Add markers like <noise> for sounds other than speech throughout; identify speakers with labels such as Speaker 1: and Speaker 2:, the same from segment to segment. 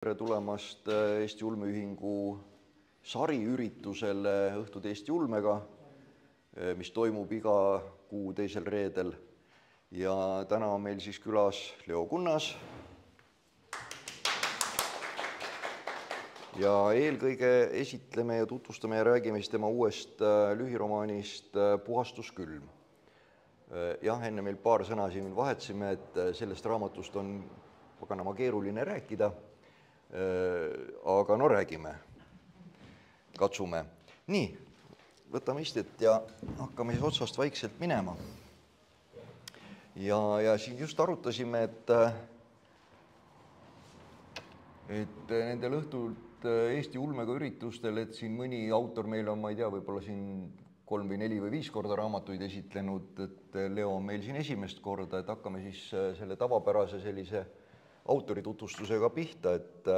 Speaker 1: tere tulemast äh, Eesti Ulmeühingu sariüritusele Õhtud Eesti Ulmega, äh, mis toimub iga kuu teisel reedel. ja täna on meil siis külas Leo Kunnas. ja eelkõige esitleme ja tutvustame ja räägime siis tema uuest äh, lühiromaanist Puhastuskülm. jah, enne meil paar sõna siin vahetasime, et sellest raamatust on paganama keeruline rääkida aga no räägime, katsume. nii, võtame istet ja hakkame siis otsast vaikselt minema. ja, ja siin just arutasime, et et nendel õhtult Eesti ulmega üritustel, et siin mõni autor meil on, ma ei tea, võib-olla siin kolm või neli või viis korda raamatuid esitlenud, et Leo on meil siin esimest korda, et hakkame siis selle tavapärase sellise autori tutvustusega pihta, et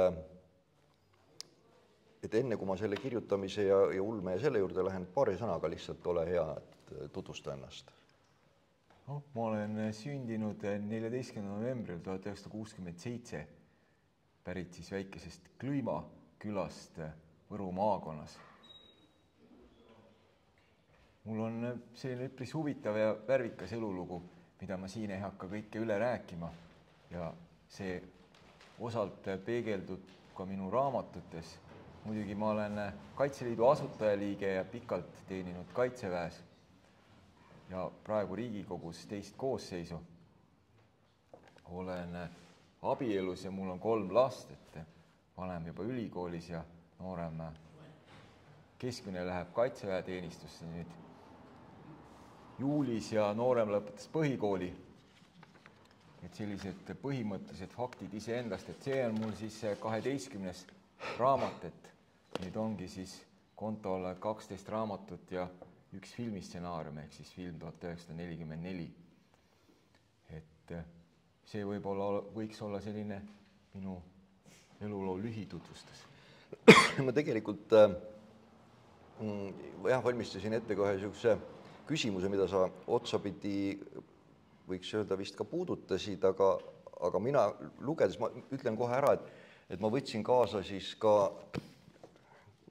Speaker 1: et enne, kui ma selle kirjutamise ja, ja ulme ja selle juurde lähen, paari sõnaga lihtsalt ole hea, et tutvusta ennast.
Speaker 2: noh, ma olen sündinud neljateistkümnendal novembril tuhat üheksasada kuuskümmend seitse, pärit siis väikesest Klõima külast Võru maakonnas. mul on selline üpris huvitav ja värvikas elulugu, mida ma siin ei hakka kõike üle rääkima ja see osalt peegeldub ka minu raamatutes. muidugi ma olen Kaitseliidu asutajaliige ja pikalt teeninud Kaitseväes ja praegu Riigikogus teist koosseisu. olen abielus ja mul on kolm last, et vanem juba ülikoolis ja noorem keskmine läheb kaitseväeteenistusse nüüd juulis ja noorem lõpetas põhikooli et sellised põhimõttelised faktid iseendast, et see on mul siis kaheteistkümnes raamat, et neid ongi siis kontol kaksteist raamatut ja üks filmistsenaarium ehk siis film tuhat üheksasada nelikümmend neli. et see võib-olla võiks olla selline minu eluloo lühitutvustus.
Speaker 1: ma tegelikult äh, jah, valmistasin ette kohe niisuguse küsimuse, mida sa otsapidi võiks öelda, vist ka puudutasid, aga, aga mina lugedes, ma ütlen kohe ära, et et ma võtsin kaasa siis ka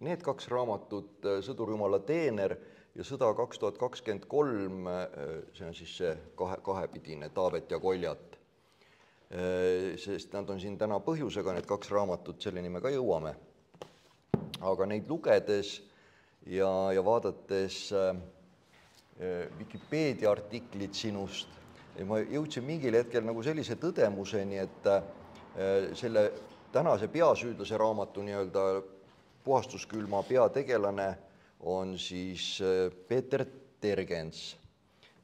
Speaker 1: need kaks raamatut, Sõdur jumala teener ja Sõda kaks tuhat kakskümmend kolm, see on siis see kahe, kahepidine Taavet ja Koljat. sest nad on siin täna põhjusega, need kaks raamatut, selleni me ka jõuame. aga neid lugedes ja, ja vaadates Vikipeedia artiklit sinust ja ma jõudsin mingil hetkel nagu sellise tõdemuseni, et äh, selle tänase peasüüdlase raamatu nii-öelda puhastuskülma peategelane on siis äh, Peeter Tergens.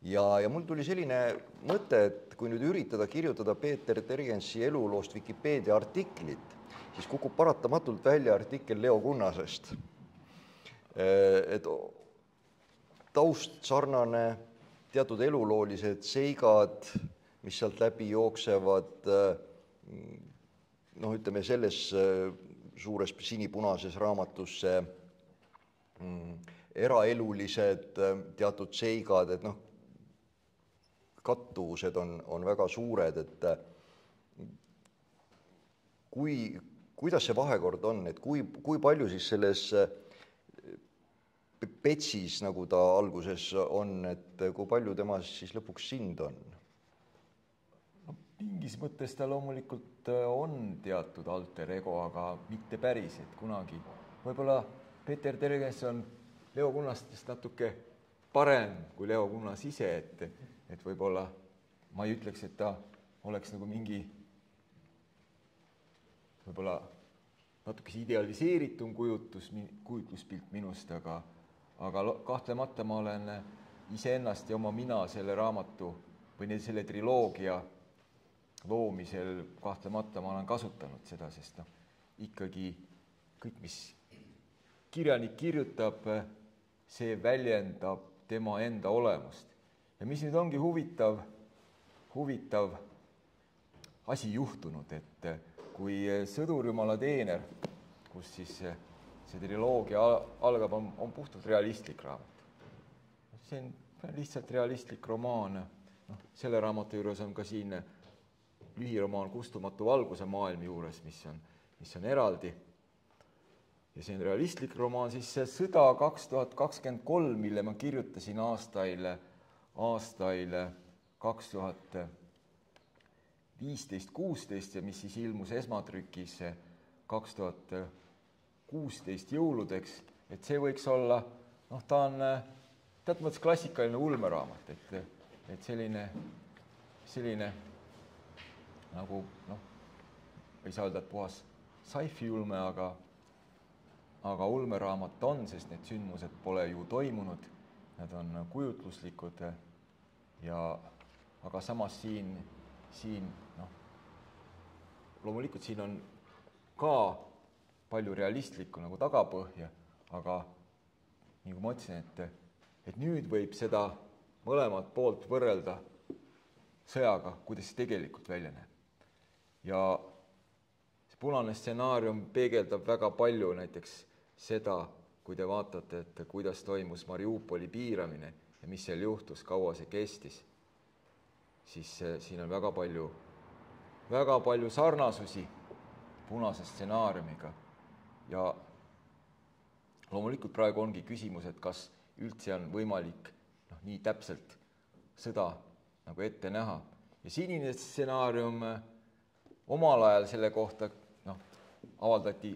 Speaker 1: ja, ja mul tuli selline mõte, et kui nüüd üritada kirjutada Peeter Tergensi eluloost Vikipeedia artiklit, siis kukub paratamatult välja artikkel Leo Kunnasest. Äh, et taust sarnane teatud eluloolised seigad, mis sealt läbi jooksevad, noh, ütleme selles suures sinipunases raamatus see mm, eraelulised teatud seigad, et noh, kattuvused on, on väga suured, et kui, kuidas see vahekord on, et kui, kui palju siis selles Petsis, nagu ta alguses on, et kui palju temas siis lõpuks sind on?
Speaker 2: no mingis mõttes ta loomulikult on teatud alter ego, aga mitte päris, et kunagi võib-olla Peeter Terges on Leo Kunnastest natuke parem kui Leo Kunnas ise, et, et võib-olla ma ei ütleks, et ta oleks nagu mingi võib-olla natukese idealiseeritum kujutus, kujutluspilt minust, aga aga kahtlemata ma olen iseennast ja oma mina selle raamatu või selle triloogia loomisel kahtlemata ma olen kasutanud seda, sest noh, ikkagi kõik, mis kirjanik kirjutab, see väljendab tema enda olemust. ja mis nüüd ongi huvitav, huvitav asi juhtunud, et kui Sõdur jumala teener, kus siis see triloogia algab, on, on puhtalt realistlik raamat. see on lihtsalt realistlik romaan, noh, selle raamatu juures on ka siin lühiromaan Kustumatu valguse maailm juures, mis on mis on eraldi. ja see on realistlik romaan, siis see Sõda kaks tuhat kakskümmend kolm, mille ma kirjutasin aastail, aastail kaks tuhat viisteist, kuusteist ja mis siis ilmus esmatrükis kaks tuhat kuusteist jõuludeks, et see võiks olla, noh, ta on teatud mõttes klassikaline ulmeraamat, et, et selline, selline nagu noh, ei saa öelda, et puhas sci-fi ulme, aga aga ulmeraamat on, sest need sündmused pole ju toimunud, nad on kujutluslikud ja aga samas siin, siin noh, loomulikult siin on ka palju realistlikku nagu tagapõhja, aga nagu ma ütlesin, et, et nüüd võib seda mõlemat poolt võrrelda sõjaga, kuidas see tegelikult välja näeb. ja see punane stsenaarium peegeldab väga palju näiteks seda, kui te vaatate, et kuidas toimus Mariupoli piiramine ja mis seal juhtus, kaua see kestis, siis siin on väga palju, väga palju sarnasusi punase stsenaariumiga ja loomulikult praegu ongi küsimus, et kas üldse on võimalik noh, nii täpselt sõda nagu ette näha. Ja sinine stsenaarium omal ajal selle kohta noh, avaldati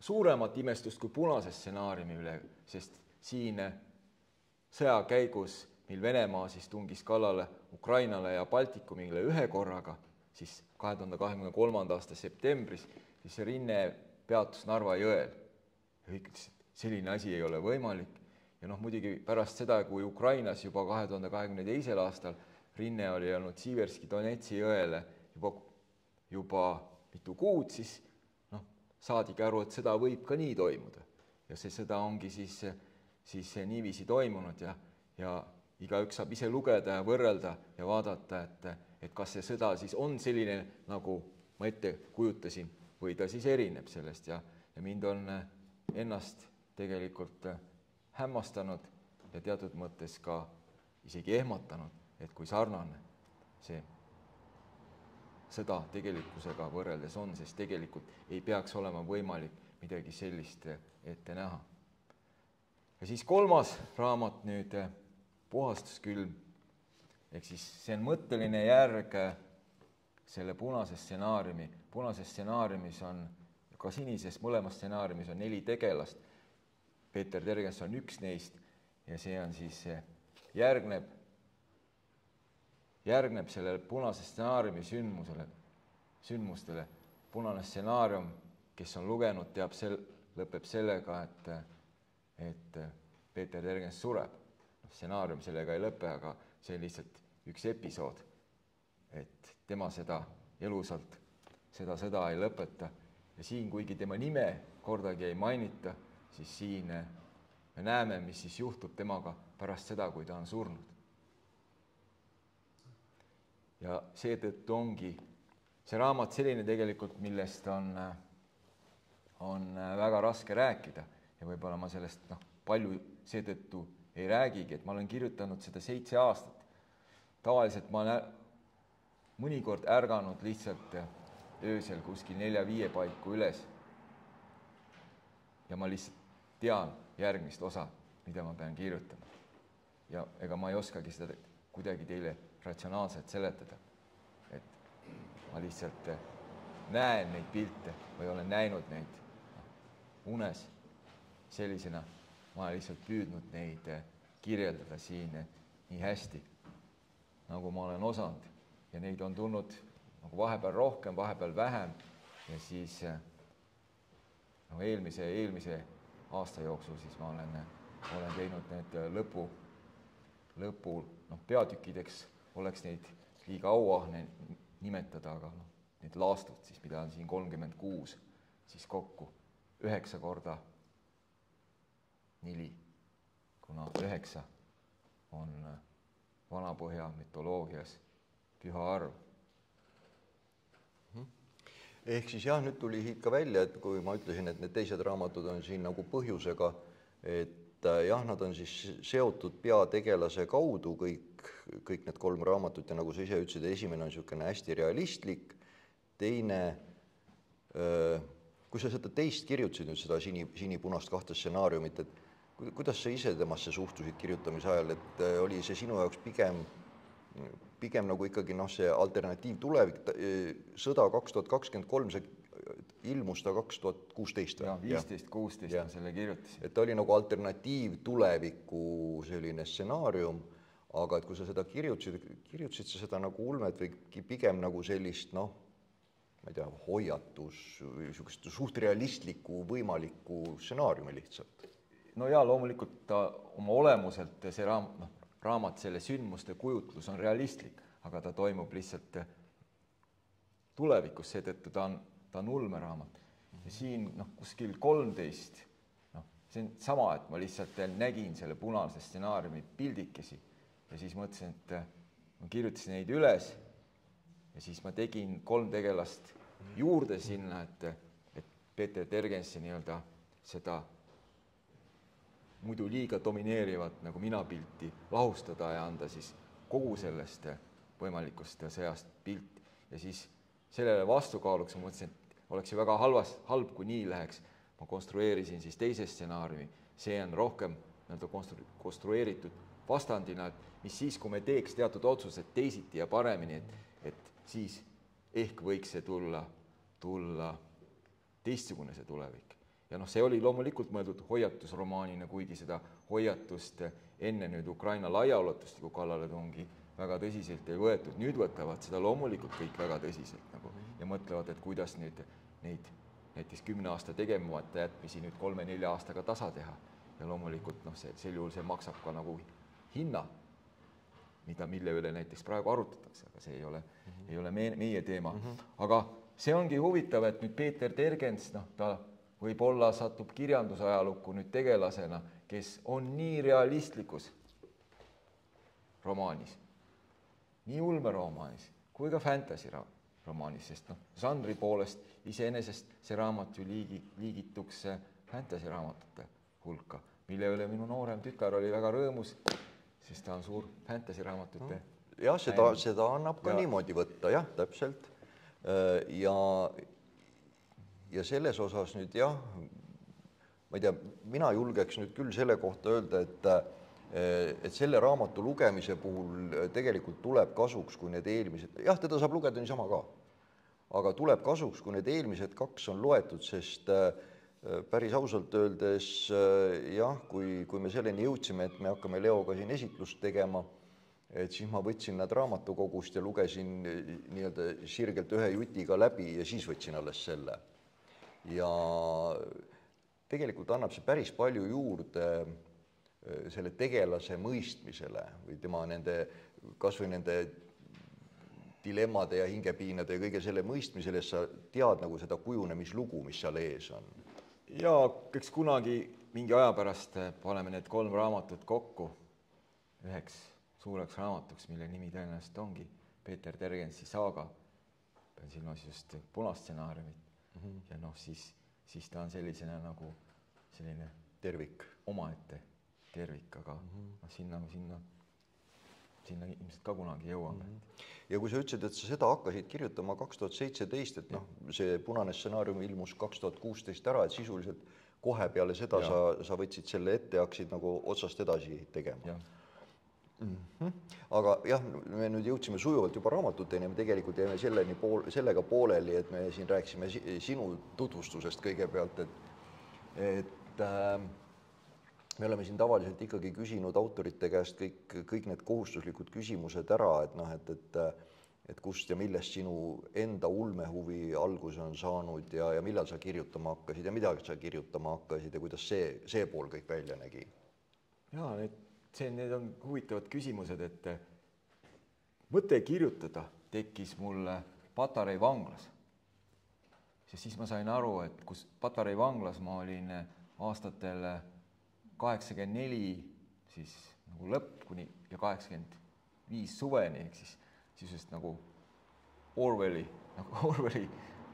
Speaker 2: suuremat imestust kui punase stsenaariumi üle, sest siin sõja käigus, mil Venemaa siis tungis kallale Ukrainale ja Baltikumile ühe korraga, siis kahe tuhande kahekümne kolmanda aasta septembris, siis rinne peatus Narva jõel. ja kõik ütlesid, selline asi ei ole võimalik. ja noh, muidugi pärast seda, kui Ukrainas juba kahe tuhande kahekümne teisel aastal rinne oli olnud Siverski Donetsi jõele juba, juba mitu kuud, siis noh, saadigi aru, et sõda võib ka nii toimuda. ja see sõda ongi siis, siis niiviisi toimunud ja, ja igaüks saab ise lugeda ja võrrelda ja vaadata, et et kas see sõda siis on selline, nagu ma ette kujutasin, või ta siis erineb sellest ja, ja mind on äh, ennast tegelikult äh, hämmastanud ja teatud mõttes ka isegi ehmatanud, et kui sarnane see sõda tegelikkusega võrreldes on, sest tegelikult ei peaks olema võimalik midagi sellist äh, ette näha. ja siis kolmas raamat nüüd, Puhastuskülm ehk siis see on mõtteline järg selle punase stsenaariumi, punases stsenaariumis on, ka sinises mõlemas stsenaariumis on neli tegelast, Peeter Tergens on üks neist ja see on siis, järgneb, järgneb sellele punase stsenaariumi sündmusele, sündmustele, punane stsenaarium, kes on lugenud, teab sel-, lõpeb sellega, et, et Peeter Tergens sureb. noh, stsenaarium sellega ei lõpe, aga see on lihtsalt üks episood, et tema seda elusalt, seda sõda ei lõpeta ja siin, kuigi tema nime kordagi ei mainita, siis siin me näeme, mis siis juhtub temaga pärast seda, kui ta on surnud. ja seetõttu ongi see raamat selline tegelikult, millest on, on väga raske rääkida ja võib-olla ma sellest noh, palju seetõttu ei räägigi, et ma olen kirjutanud seda seitse aastat. tavaliselt ma mõnikord ärganud lihtsalt öösel kuskil nelja-viie paiku üles. ja ma lihtsalt tean järgmist osa, mida ma pean kirjutama. ja ega ma ei oskagi seda kuidagi teile ratsionaalselt seletada. et ma lihtsalt näen neid pilte või olen näinud neid unes sellisena ma olen lihtsalt püüdnud neid kirjeldada siin nii hästi, nagu ma olen osanud ja neid on tulnud nagu vahepeal rohkem, vahepeal vähem. Ja siis eh, no eelmise, eelmise aasta jooksul siis ma olen, olen teinud need lõpu, lõpu noh, peatükkideks. Oleks neid liiga auahne nimetada, aga noh, need laastud siis, mida on siin kolmkümmend kuus, siis kokku üheksa korda neli, kuna üheksa on Vana-Põhja mütoloogias püha arv.
Speaker 1: Mhm. ehk siis jah, nüüd tuli ikka välja, et kui ma ütlesin, et need teised raamatud on siin nagu põhjusega, et äh, jah, nad on siis seotud peategelase kaudu kõik, kõik need kolm raamatut ja nagu sa ise ütlesid, esimene on niisugune hästi realistlik, teine kui sa seda teist kirjutasid nüüd, seda sini, sinipunast kahte stsenaariumit, et kuidas sa ise temasse suhtusid kirjutamise ajal, et oli see sinu jaoks pigem pigem nagu ikkagi noh, see alternatiivtulevik, sõda kaks tuhat kakskümmend kolm, see ilmus ta kaks tuhat kuusteist
Speaker 2: või? viisteist, kuusteist ma selle kirjutasin.
Speaker 1: et ta oli nagu alternatiivtuleviku selline stsenaarium, aga et kui sa seda kirjutasid, kirjutasid sa seda nagu ulmet või pigem nagu sellist noh, ma ei tea, hoiatus, niisugust suht realistlikku võimalikku stsenaariumi lihtsalt?
Speaker 2: no jaa, loomulikult ta oma olemuselt see raam, noh, raamat, selle sündmuste kujutlus on realistlik, aga ta toimub lihtsalt tulevikus, seetõttu ta on, ta on ulmeraamat. ja siin noh, kuskil kolmteist, noh, see on sama, et ma lihtsalt nägin selle punase stsenaariumi pildikesi ja siis mõtlesin, et ma kirjutasin neid üles ja siis ma tegin kolm tegelast juurde sinna, et, et Peeter Tergensi nii-öelda seda muidu liiga domineerivat nagu minapilti lahustada ja anda siis kogu sellest võimalikust sõjast pilt. Ja siis sellele vastukaaluks ma mõtlesin, et oleks ju väga halvas, halb, kui nii läheks. ma konstrueerisin siis teise stsenaariumi, see on rohkem nii-öelda konstru-, konstrueeritud vastandina, et mis siis, kui me teeks teatud otsused teisiti ja paremini, et, et siis ehk võiks see tulla, tulla teistsugune see tulevik ja noh, see oli loomulikult mõeldud hoiatusromaanina, kuigi seda hoiatust enne nüüd Ukraina laiaulatuslikku kallaletungi väga tõsiselt ei võetud, nüüd võtavad seda loomulikult kõik väga tõsiselt nagu ja mõtlevad, et kuidas nüüd neid näiteks kümne aasta tegemata jätmisi nüüd kolme-nelja aastaga tasa teha. ja loomulikult noh, see sel juhul see maksab ka nagu hinna, mida, mille üle näiteks praegu arutatakse, aga see ei ole mm, -hmm. ei ole meie, meie teema mm. -hmm. aga see ongi huvitav, et nüüd Peeter Tergens, noh, ta võib-olla satub kirjandusajalukku nüüd tegelasena, kes on nii realistlikus romaanis, nii ulmeromaanis kui ka fantasy romaanis, sest noh, žanri poolest iseenesest see raamat ju liigi, liigituks fantasy raamatute hulka, mille üle minu noorem tütar oli väga rõõmus, sest ta on suur fantasy raamatute no,
Speaker 1: jah, seda, seda annab ka ja. niimoodi võtta jah, täpselt. ja ja selles osas nüüd jah, ma ei tea, mina julgeks nüüd küll selle kohta öelda, et et selle raamatu lugemise puhul tegelikult tuleb kasuks, kui need eelmised, jah, teda saab lugeda niisama ka, aga tuleb kasuks, kui need eelmised kaks on loetud, sest päris ausalt öeldes jah, kui, kui me selleni jõudsime, et me hakkame Leoga siin esitlust tegema, et siis ma võtsin nad raamatukogust ja lugesin nii-öelda sirgelt ühe jutiga läbi ja siis võtsin alles selle ja tegelikult annab see päris palju juurde äh, selle tegelase mõistmisele või tema nende, kas või nende dilemmade ja hingepiinade ja kõige selle mõistmisele, sa tead nagu seda kujunemislugu, mis seal ees on.
Speaker 2: jaa, eks kunagi mingi aja pärast paneme need kolm raamatut kokku üheks suureks raamatuks, mille nimi tõenäoliselt ongi Peeter Tergensi saaga, pean silmas just punast stsenaariumit. Ja noh, siis, siis ta on sellisena nagu selline
Speaker 1: tervik,
Speaker 2: omaette tervik, aga mm -hmm. noh, sinna, sinna, sinna ilmselt ka kunagi jõuame mm. -hmm.
Speaker 1: ja kui sa ütlesid, et sa seda hakkasid kirjutama kaks tuhat seitseteist, et noh, see punane stsenaarium ilmus kaks tuhat kuusteist ära, et sisuliselt kohe peale seda ja. sa, sa võtsid selle ette ja hakkasid nagu otsast edasi tegema Mm -hmm. aga jah, me nüüd jõudsime sujuvalt juba raamatuteni, me tegelikult jäime selleni pool, sellega pooleli, et me siin rääkisime sinu tutvustusest kõigepealt, et et äh, me oleme siin tavaliselt ikkagi küsinud autorite käest kõik, kõik need kohustuslikud küsimused ära, et noh, et, et et kust ja millest sinu enda ulmehuvi alguse on saanud ja, ja millal sa kirjutama hakkasid ja mida sa kirjutama hakkasid ja kuidas see, see pool kõik välja nägi?
Speaker 2: jaa, need see, need on huvitavad küsimused, et mõte kirjutada tekkis mul Patarei vanglas. sest siis ma sain aru, et kus Patarei vanglas ma olin aastatel kaheksakümmend neli siis nagu lõpp kuni ja kaheksakümmend viis suveni, ehk siis sisuliselt nagu Orwelli, nagu <laughs> Orwelli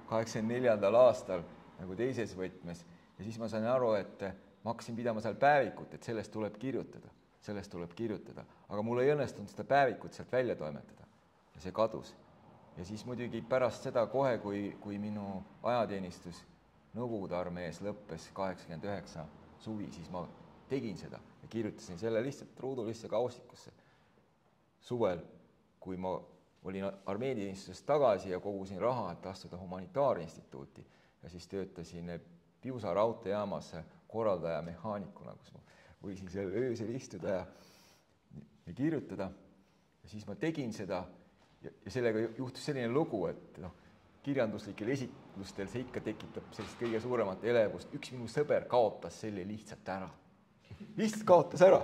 Speaker 2: kaheksakümne neljandal aastal nagu teises võtmes ja siis ma sain aru, et ma hakkasin pidama seal päevikut, et sellest tuleb kirjutada sellest tuleb kirjutada, aga mul ei õnnestunud seda päevikut sealt välja toimetada ja see kadus. ja siis muidugi pärast seda kohe, kui, kui minu ajateenistus Nõukogude armees lõppes kaheksakümmend üheksa suvi, siis ma tegin seda ja kirjutasin selle lihtsalt ruudulisse kaustikusse. suvel, kui ma olin armeeteenistusest tagasi ja kogusin raha, et astuda humanitaarinstituuti ja siis töötasin Piusa raudteejaamas korraldaja mehaanikuna, kus ma võisin seal öösel istuda ja, ja kirjutada. ja siis ma tegin seda ja, ja sellega juhtus selline lugu, et noh, kirjanduslikel esitlustel see ikka tekitab sellist kõige suuremat elevust. üks minu sõber kaotas selle lihtsalt ära. lihtsalt kaotas ära.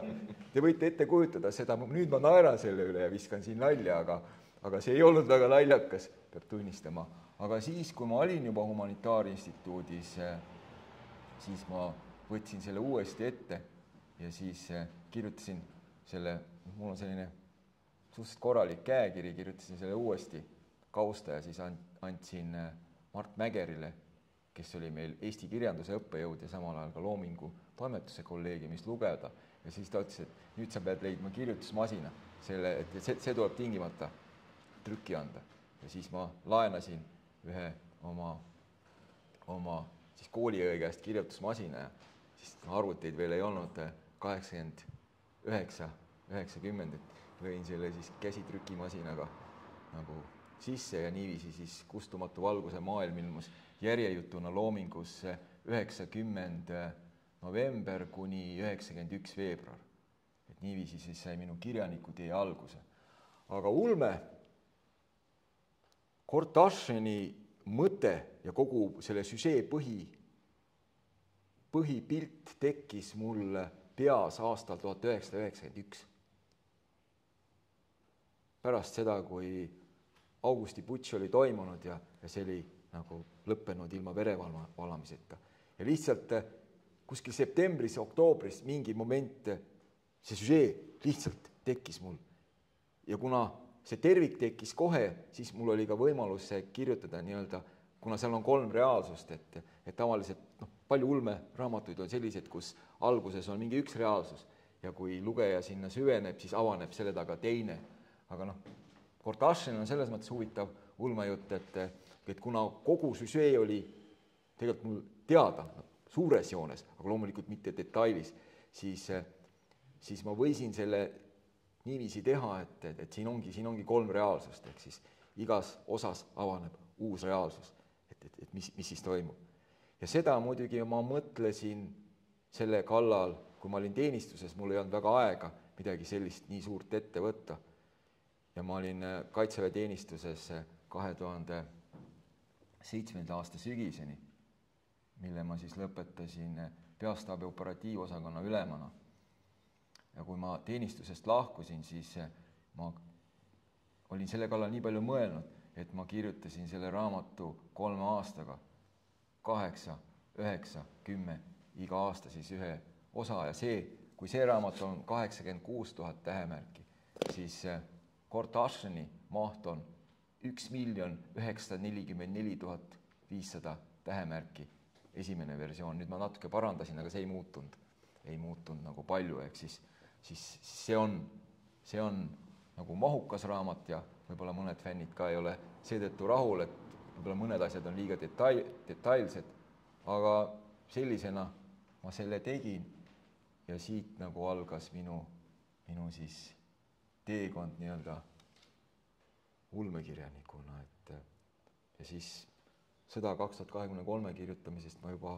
Speaker 2: Te võite ette kujutada seda, nüüd ma naeran selle üle ja viskan siin nalja, aga, aga see ei olnud väga naljakas, peab tunnistama. aga siis, kui ma olin juba humanitaarinstituudis, siis ma võtsin selle uuesti ette ja siis kirjutasin selle, mul on selline suhteliselt korralik käekiri, kirjutasin selle uuesti kausta ja siis andsin äh, Mart Mägerile, kes oli meil eesti kirjanduse õppejõud ja samal ajal ka Loomingu toimetuse kolleegiumis lugeda ja siis ta ütles, et nüüd sa pead leidma kirjutusmasina, selle, et see, see tuleb tingimata trükki anda. ja siis ma laenasin ühe oma, oma siis kooliõe käest kirjutusmasina ja siis arvuteid veel ei olnud, kaheksakümmend üheksa, üheksakümmend, et lõin selle siis käsitrükimasinaga nagu sisse ja niiviisi siis Kustumatu valguse maailm ilmus järjejutuna Loomingus üheksakümmend november kuni üheksakümmend üks veebruar. et niiviisi siis sai minu kirjanikutee alguse. aga ulme, Kortašeni mõte ja kogu selle süžee põhi, põhipilt tekkis mul peas aastal tuhat üheksasada üheksakümmend üks. pärast seda, kui augustiputš oli toimunud ja, ja see oli nagu lõppenud ilma verevalamiseta. ja lihtsalt eh, kuskil septembris-oktoobris mingi moment eh, see süžee lihtsalt tekkis mul. ja kuna see tervik tekkis kohe, siis mul oli ka võimalus kirjutada nii-öelda, kuna seal on kolm reaalsust, et, et tavaliselt noh, palju ulmeraamatuid on sellised, kus alguses on mingi üks reaalsus ja kui lugeja sinna süveneb, siis avaneb selle taga teine. aga noh, Kortašin on selles mõttes huvitav ulmejutt, et, et kuna kogu süžee oli tegelikult mul teada suures joones, aga loomulikult mitte detailis, siis, siis ma võisin selle niiviisi teha, et, et, et siin ongi, siin ongi kolm reaalsust, ehk siis igas osas avaneb uus reaalsus, et, et, et mis, mis siis toimub. Ja seda muidugi ma mõtlesin selle kallal, kui ma olin teenistuses, mul ei olnud väga aega midagi sellist nii suurt ette võtta ja ma olin äh, kaitseväeteenistuses äh, kahe tuhande seitsmenda aasta sügiseni, mille ma siis lõpetasin äh, peastaabi operatiivosakonna ülemana. ja kui ma teenistusest lahkusin, siis ma olin selle kallal nii palju mõelnud, et ma kirjutasin selle raamatu kolme aastaga, kaheksa, üheksa, kümme, iga aasta siis ühe osa ja see, kui see raamat on kaheksakümmend kuus tuhat tähemärki, siis Kortašini maht on üks miljon üheksasada nelikümmend neli tuhat viissada tähemärki, esimene versioon, nüüd ma natuke parandasin, aga see ei muutunud, ei muutunud nagu palju, ehk siis, siis see on, see on nagu mahukas raamat ja võib-olla mõned fännid ka ei ole seetõttu rahul, et võib-olla mõned asjad on liiga detail, detailsed, aga sellisena ma selle tegin ja siit nagu algas minu, minu siis teekond nii-öelda ulmekirjanikuna, et ja siis sõda kaks tuhat kahekümne kolme kirjutamisest ma juba,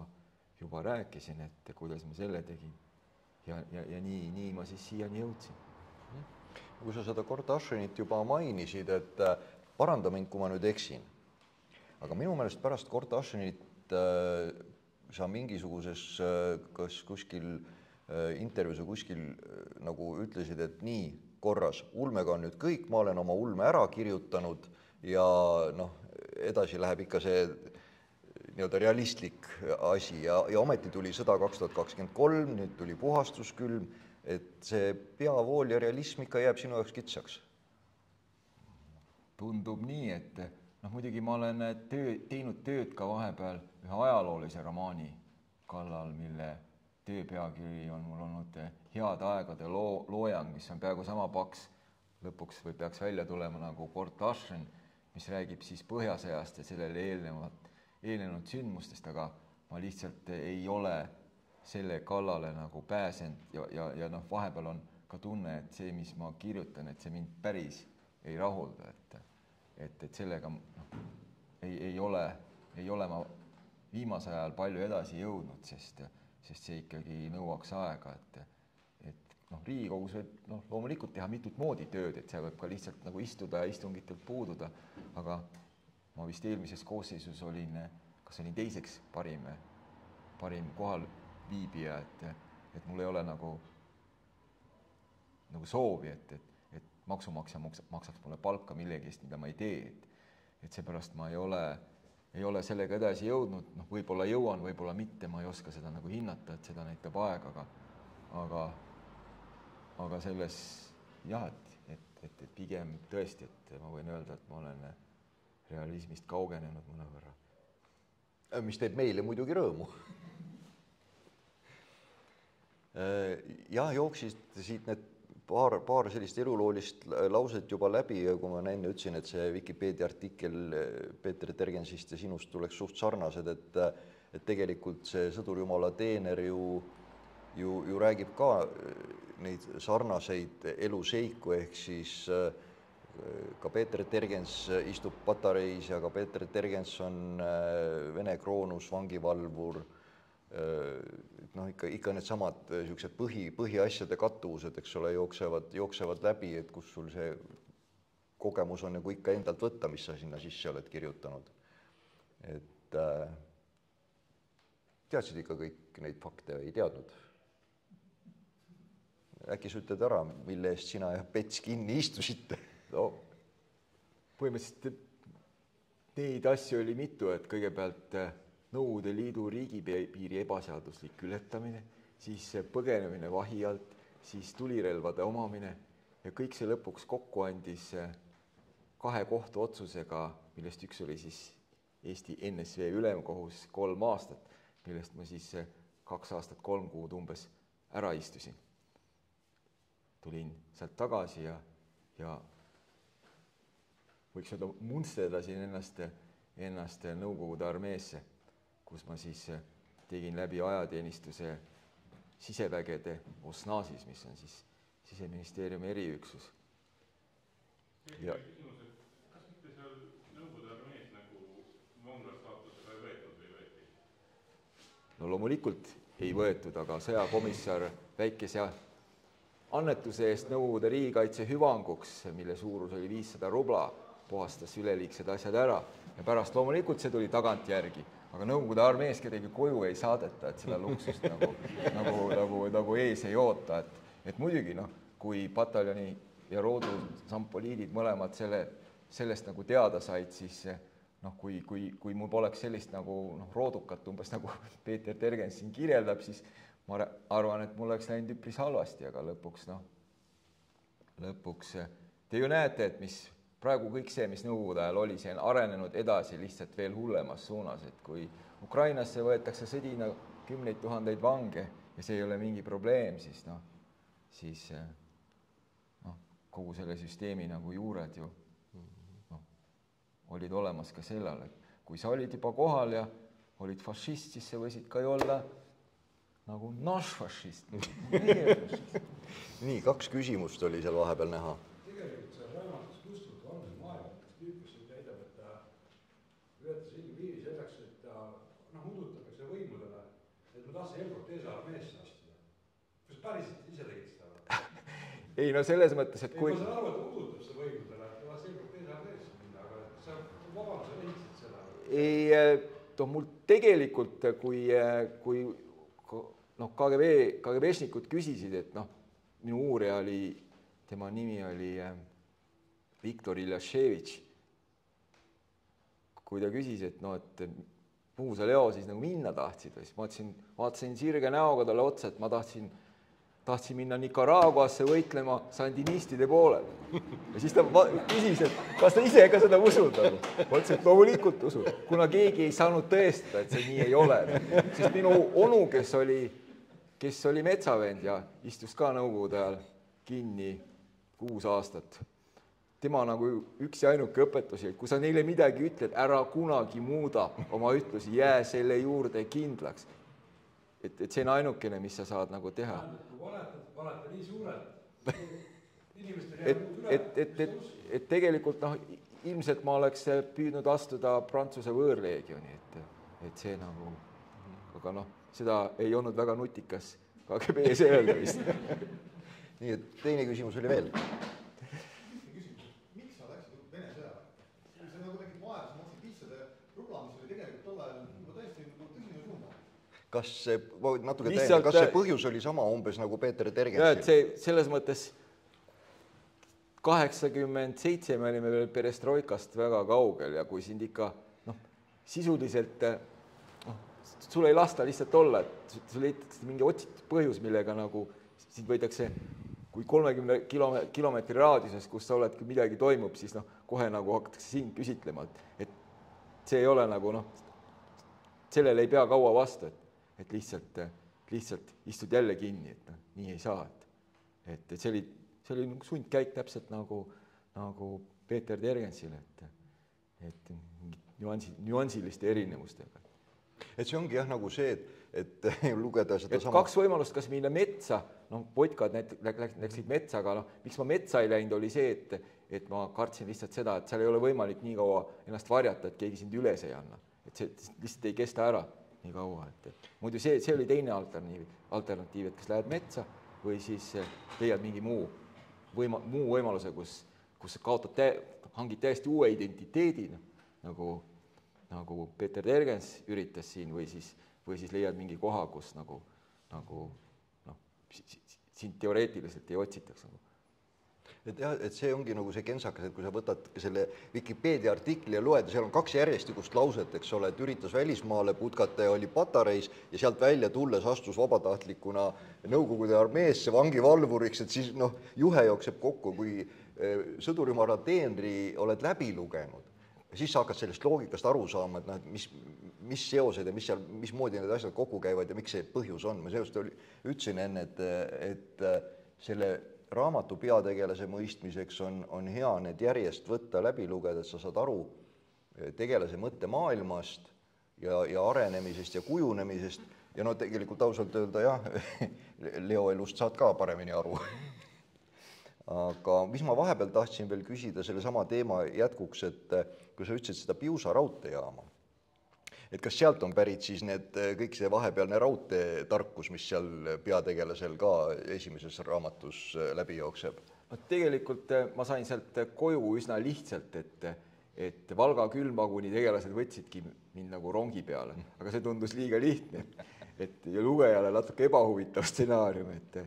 Speaker 2: juba rääkisin, et kuidas ma selle tegin. ja, ja, ja nii, nii ma siis siiani jõudsin.
Speaker 1: kui sa seda Kordašinit juba mainisid, et äh, paranda mind, kui ma nüüd eksin, aga minu meelest pärast Kordašinit äh, sa mingisuguses äh, kas kuskil äh, intervjuus või kuskil äh, nagu ütlesid, et nii, korras, ulmega on nüüd kõik, ma olen oma ulme ära kirjutanud ja noh, edasi läheb ikka see nii-öelda realistlik asi ja, ja ometi tuli sõda kaks tuhat kakskümmend kolm, nüüd tuli puhastuskülm, et see peavool ja realism ikka jääb sinu jaoks kitsaks?
Speaker 2: tundub nii, et noh, muidugi ma olen töö, teinud tööd ka vahepeal ühe ajaloolise romaani kallal, mille töö pealkiri on mul olnud Heade aegade loo, loojang, mis on peaaegu sama paks lõpuks või peaks välja tulema nagu Kort Aschen mis räägib siis Põhjasõjast ja sellele eelnevat, eelnenud sündmustest, aga ma lihtsalt ei ole selle kallale nagu pääsenud ja, ja, ja noh, vahepeal on ka tunne, et see, mis ma kirjutan, et see mind päris ei rahulda, et et, et sellega noh, ei, ei ole, ei ole ma viimasel ajal palju edasi jõudnud, sest, sest see ikkagi nõuaks aega, et et noh, Riigikogus võib noh, loomulikult teha mitut moodi tööd, et seal võib ka lihtsalt nagu istuda ja istungitelt puududa, aga ma vist eelmises koosseisus olin, kas olin teiseks parim, parim kohalviibija, et, et mul ei ole nagu, nagu soovi, et, et, maksumaksja maksaks mulle palka millegi eest, mida ma ei tee, et et seepärast ma ei ole, ei ole sellega edasi jõudnud, noh, võib-olla jõuan, võib-olla mitte, ma ei oska seda nagu hinnata, et seda näitab aeg, aga aga aga selles jah, et, et, et, et pigem tõesti, et ma võin öelda, et ma olen realismist kaugenenud mõnevõrra.
Speaker 1: mis teeb meile muidugi rõõmu. Jah, jooksid siit need paar, paar sellist eluloolist lauset juba läbi ja kui ma enne ütlesin, et see Vikipeedia artikkel Peeter Tergensist ja sinust tuleks suht sarnased, et et tegelikult see sõdurjumala teener ju ju, ju räägib ka neid sarnaseid eluseiku, ehk siis ka Peeter Tergens istub patareis ja ka Peeter Tergens on Vene kroonus vangivalvur noh, ikka, ikka needsamad niisugused põhi, põhiasjade kattuvused, eks ole, jooksevad, jooksevad läbi, et kus sul see kogemus on nagu ikka endalt võtta, mis sa sinna sisse oled kirjutanud. et äh, teadsid ikka kõik neid fakte või ei teadnud? äkki sa ütled ära, mille eest sina ja Pets kinni istusite?
Speaker 2: no põhimõtteliselt neid asju oli mitu, et kõigepealt äh, Nõukogude Liidu riigipiiri ebaseaduslik ületamine, siis põgenemine vahi alt, siis tulirelvade omamine ja kõik see lõpuks kokku andis eh, kahe kohtuotsusega, millest üks oli siis Eesti NSV ülemkohus kolm aastat, millest ma siis eh, kaks aastat, kolm kuud umbes ära istusin. tulin sealt tagasi ja, ja võiks öelda, munsterdasin ennast, ennast Nõukogude armeesse kus ma siis äh, tegin läbi ajateenistuse sisevägede OSNAS-is, mis on siis siseministeeriumi eriüksus.
Speaker 3: ja kas mitte seal Nõukogude armees nagu vangla staatusega ei võetud või võeti?
Speaker 2: no loomulikult ei võetud, aga sõjakomissar väikese annetuse eest Nõukogude riigikaitse hüvanguks, mille suurus oli viissada rubla, puhastas üleliigsed asjad ära ja pärast loomulikult see tuli tagantjärgi aga Nõukogude armees kedagi koju ei saadeta, et seda luksust nagu, <laughs> nagu, nagu, nagu ees ei oota, et, et muidugi noh, kui pataljoni ja roodu sampoliidid mõlemad selle, sellest nagu teada said, siis noh, kui, kui, kui mul poleks sellist nagu noh, roodukat umbes nagu <laughs> Peeter Tergens siin kirjeldab, siis ma arvan, et mul oleks läinud üpris halvasti, aga lõpuks noh, lõpuks te ju näete, et mis praegu kõik see, mis Nõukogude ajal oli, see on arenenud edasi lihtsalt veel hullemas suunas, et kui Ukrainasse võetakse sõdina kümneid tuhandeid vange ja see ei ole mingi probleem, siis noh, siis noh, kogu selle süsteemi nagu juured ju noh, olid olemas ka sellal, et kui sa olid juba kohal ja olid fašist, siis sa võisid ka ju olla nagu naš fašist, meie fašist. <laughs>
Speaker 1: nii, kaks küsimust oli seal vahepeal näha
Speaker 2: ei no selles mõttes, et kui.
Speaker 3: ma saan aru, et ta udutab seda võimudele, et las selgub teise adressi minna, aga sa vabanduse leidsid seda.
Speaker 2: ei, noh, mul tegelikult, kui, kui noh, KGB, KGB-šnikud küsisid, et noh, minu uurija oli, tema nimi oli Viktor Iljaševitš. kui ta küsis, et noh, et kuhu sa, Leo, siis nagu minna tahtsid, siis ma ütlesin, vaatasin sirge näoga talle otsa, et ma tahtsin tahtsin minna Nicaraguasse võitlema sandinistide poolel. ja siis ta küsis, et kas ta ise ka seda usub nagu. ma ütlesin, et loomulikult usun, kuna keegi ei saanud tõestada, et see nii ei ole. sest minu onu, kes oli, kes oli metsavend ja istus ka Nõukogude ajal kinni kuus aastat, tema nagu üks ja ainuke õpetus, et kui sa neile midagi ütled, ära kunagi muuda oma ütlusi, jää selle juurde kindlaks. Et, et see on ainukene, mis sa saad nagu teha.
Speaker 4: valetad, valeta nii suurelt, <laughs>
Speaker 2: et, et, et, et, et tegelikult noh, ilmselt ma oleks püüdnud astuda Prantsuse võõrleegioni, et, et see nagu, aga noh, seda ei olnud väga nutikas KGB-s öelda vist <laughs>
Speaker 1: nii et teine küsimus oli veel.
Speaker 5: küsimus, miks sa läksid Vene sõjaväe? see on nagu kuidagi vaevus, ma mõtlesin viissada rubla, mis oli tegelikult tol ajal juba täiesti nagu tõsine summa.
Speaker 1: Kas see, ma natuke täiendan, kas see
Speaker 2: äh,
Speaker 1: põhjus oli sama umbes nagu Peeter Tergensil?
Speaker 2: see selles mõttes kaheksakümmend seitse me olime veel perestroikast väga kaugel ja kui sind ikka noh, sisuliselt noh, sul ei lasta lihtsalt olla, et sulle leitakse mingi otsitud põhjus, millega nagu sind võidakse, kui kolmekümne kilome-, kilomeetri raadiuses, kus sa oled, kui midagi toimub, siis noh, kohe nagu hakatakse sind küsitlema, et et see ei ole nagu noh, sellele ei pea kaua vastu, et, et lihtsalt, lihtsalt istud jälle kinni, et noh, nii ei saa, et et, et see oli, see oli nagu sundkäik täpselt nagu, nagu Peeter Tergensile, et et nüansi, nüansiliste erinevustega.
Speaker 1: et see ongi jah, nagu see, et, et <laughs> lugeda
Speaker 2: et
Speaker 1: sedasama
Speaker 2: kaks võimalust, kas minna metsa, noh, potkad näit-, läk-, läksid metsa, aga noh, miks ma metsa ei läinud, oli see, et et ma kartsin lihtsalt seda, et seal ei ole võimalik nii kaua ennast varjata, et keegi sind üles ei anna. et see lihtsalt ei kesta ära nii kaua, et, et muidu see, see oli teine alternatiiv, alternatiiv, et kas lähed metsa või siis eh, leiad mingi muu võima-, muu võimaluse, kus, kus sa kaotad tä-, hangid täiesti uue identiteedi, noh, nagu, nagu Peeter Tergens üritas siin, või siis, või siis leiad mingi koha, kus nagu, nagu noh, sind teoreetiliselt ei otsitaks nagu
Speaker 1: et jah, et see ongi nagu see kentsakas, et kui sa võtad selle Vikipeedia artikli ja loed, seal on kaks järjestikust lauset, eks ole, et üritas välismaale putkata ja oli patareis ja sealt välja tulles astus vabatahtlikuna Nõukogude armeesse vangivalvuriks, et siis noh, juhe jookseb kokku, kui eh, sõdurimara teenri oled läbi lugenud, siis sa hakkad sellest loogikast aru saama, et noh, et mis, mis seosed ja mis seal, mismoodi need asjad kokku käivad ja miks see põhjus on, ma sellest oli, ütlesin enne, et, et selle raamatu peategelase mõistmiseks on, on hea need järjest võtta, läbi lugeda, et sa saad aru tegelase mõttemaailmast ja, ja arenemisest ja kujunemisest. Ja no tegelikult ausalt öelda jah, <laughs> Leo elust saad ka paremini aru. <laughs> Aga mis ma vahepeal tahtsin veel küsida sellesama teema jätkuks, et kui sa ütlesid seda Piusa raudteejaama, et kas sealt on pärit siis need, kõik see vahepealne raudteetarkus, mis seal peategelasel ka esimeses raamatus läbi jookseb?
Speaker 2: no tegelikult eh, ma sain sealt koju üsna lihtsalt, et et Valga külmvaguni tegelased võtsidki mind nagu rongi peale, aga see tundus liiga lihtne, et ja lugejale natuke ebahuvitav stsenaarium, et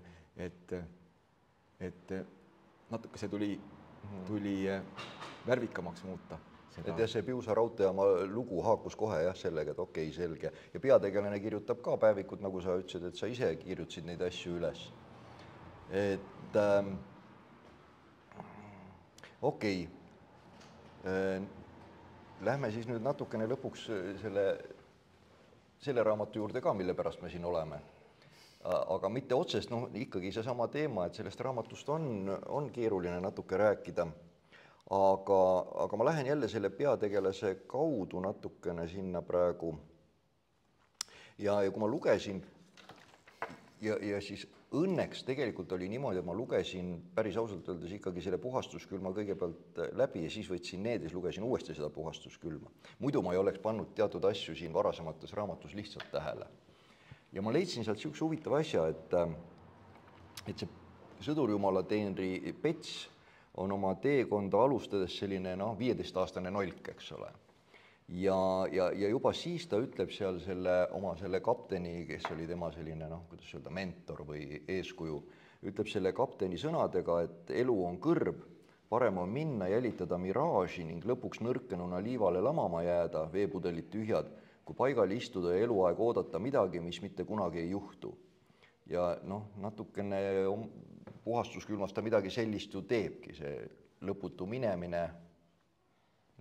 Speaker 2: et et natuke see tuli, tuli värvikamaks muuta
Speaker 1: et jah, see Piusa raudteejaama lugu haakus kohe jah sellega, et okei okay,, selge. ja peategelane kirjutab ka päevikut, nagu sa ütlesid, et sa ise kirjutasid neid asju üles. et ähm, okei okay. äh,. Lähme siis nüüd natukene lõpuks selle, selle raamatu juurde ka, mille pärast me siin oleme. aga mitte otsest, noh, ikkagi seesama teema, et sellest raamatust on, on keeruline natuke rääkida aga, aga ma lähen jälle selle peategelase kaudu natukene sinna praegu. ja, ja kui ma lugesin ja, ja siis õnneks tegelikult oli niimoodi, et ma lugesin päris ausalt öeldes ikkagi selle puhastuskülma kõigepealt läbi ja siis võtsin need ja siis lugesin uuesti seda puhastuskülma. muidu ma ei oleks pannud teatud asju siin varasemates raamatus lihtsalt tähele. ja ma leidsin sealt niisuguse huvitava asja, et, et see sõdurjumala teenri Pets on oma teekonda alustades selline noh, viieteistaastane nolk, eks ole. ja, ja, ja juba siis ta ütleb seal selle oma selle kapteni, kes oli tema selline noh, kuidas öelda, mentor või eeskuju, ütleb selle kapteni sõnadega, et elu on kõrb, parem on minna, jälitada miraaži ning lõpuks nõrkenuna liivale lamama jääda, veepudelid tühjad, kui paigal istuda ja eluaeg oodata midagi, mis mitte kunagi ei juhtu. ja noh, natukene puhastuskülmas ta midagi sellist ju teebki, see lõputu minemine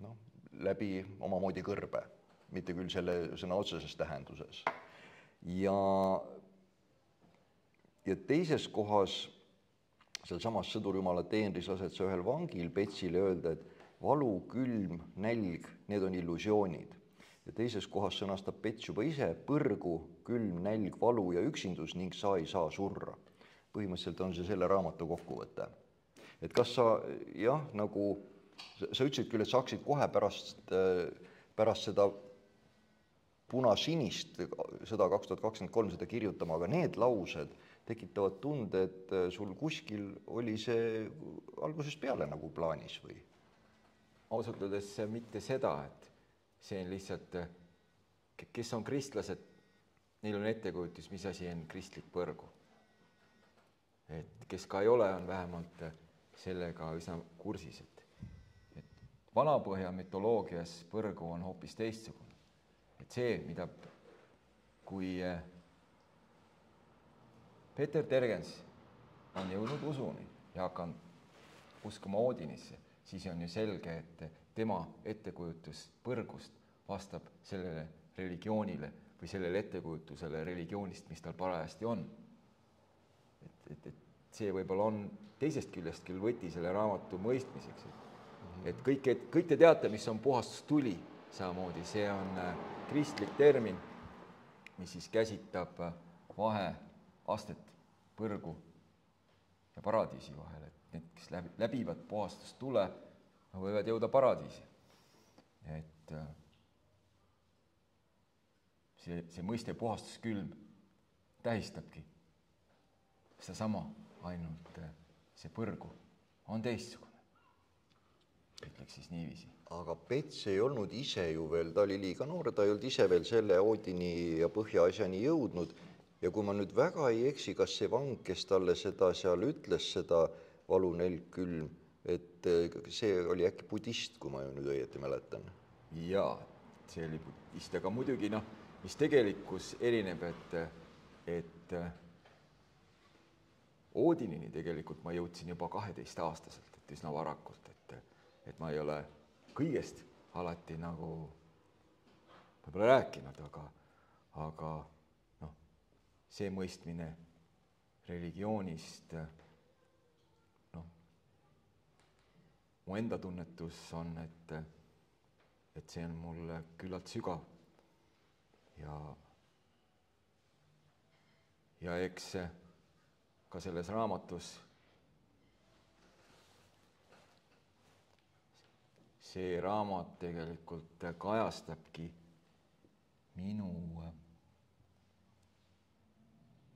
Speaker 1: noh, läbi omamoodi kõrbe, mitte küll selle sõna otseses tähenduses. ja, ja teises kohas sealsamas sõdurjumala teenris lased sa ühel vangil Petsile öelda, et valu, külm, nälg, need on illusioonid. ja teises kohas sõnastab Pets juba ise põrgu, külm, nälg, valu ja üksindus ning sa ei saa surra. Põhimõtteliselt on see selle raamatu kokkuvõte. et kas sa jah, nagu sa, ütlesid küll, et sa hakkasid kohe pärast, pärast seda punasinist sõda kaks tuhat kakskümmend kolm seda kirjutama, aga need laused tekitavad tunde, et sul kuskil oli see algusest peale nagu plaanis või?
Speaker 2: ausalt öeldes mitte seda, et see on lihtsalt, kes on kristlased, neil on ettekujutus, mis asi on kristlik põrgu. Et kes ka ei ole, on vähemalt sellega üsna kursis, et, et Vana-Põhja mütoloogias põrgu on hoopis teistsugune. et see, mida, kui Peeter Tergens on jõudnud usuni ja hakanud uskuma Oodinisse, siis on ju selge, et tema ettekujutus põrgust vastab sellele religioonile või sellele ettekujutusele religioonist, mis tal parajasti on. Et, et, see võib-olla on teisest küljest küll võti selle raamatu mõistmiseks, et et kõik, et kõik te teate, mis on puhastustuli, samamoodi see on kristlik termin, mis siis käsitleb vaheastet põrgu ja paradiisi vahel, et need, kes läbi, läbivad puhastustule, võivad jõuda paradiisi. et see, see mõiste puhastuskülm tähistabki sedasama, ainult see põrgu on teistsugune, ütleks siis niiviisi.
Speaker 1: aga Pets ei olnud ise ju veel, ta oli liiga noor, ta ei olnud ise veel selle Oodini ja Põhja-asjani jõudnud ja kui ma nüüd väga ei eksi, kas see vang, kes talle seda seal ütles, seda valu, nälg, külm, et see oli äkki budist, kui ma nüüd õieti mäletan?
Speaker 2: jaa, see oli budist, aga muidugi noh, mis tegelikkus erineb, et, et Oodinini tegelikult ma jõudsin juba kaheteistaastaselt, et üsna varakult, et, et ma ei ole kõigest alati nagu võib-olla rääkinud, aga, aga noh, see mõistmine religioonist, noh, mu enda tunnetus on, et, et see on mul küllalt sügav. Ja, ja eks ka selles raamatus. See raamat tegelikult kajastabki minu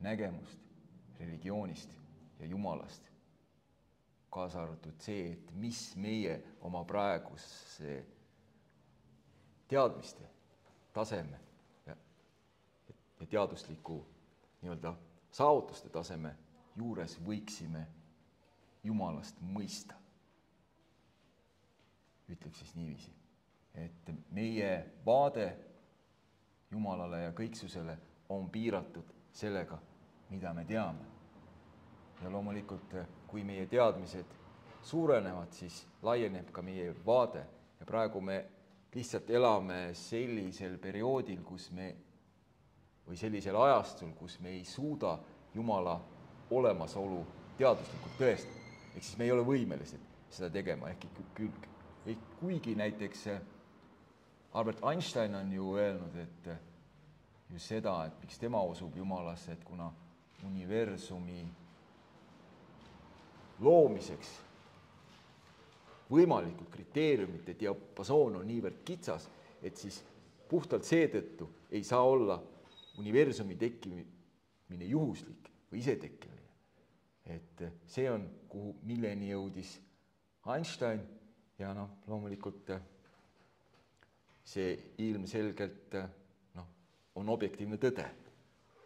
Speaker 2: nägemust religioonist ja Jumalast, kaasa arvatud see, et mis meie oma praeguse teadmiste taseme ja, ja teadusliku nii-öelda saavutuste taseme juures võiksime Jumalast mõista. ütleks siis niiviisi, et meie vaade Jumalale ja kõiksusele on piiratud sellega, mida me teame. ja loomulikult, kui meie teadmised suurenevad, siis laieneb ka meie vaade ja praegu me lihtsalt elame sellisel perioodil, kus me või sellisel ajastul, kus me ei suuda Jumala olemasolu teaduslikult tõestada. ehk siis me ei ole võimelised seda tegema, ehkki küll, ehk kuigi näiteks Albert Einstein on ju öelnud, et ju seda, et miks tema usub Jumalasse, et kuna universumi loomiseks võimalikud kriteeriumite diapasoon on niivõrd kitsas, et siis puhtalt seetõttu ei saa olla universumi tekkimine juhuslik või isetekkimine. et see on, kuhu, milleni jõudis Einstein ja noh, loomulikult see ilmselgelt noh, on objektiivne tõde.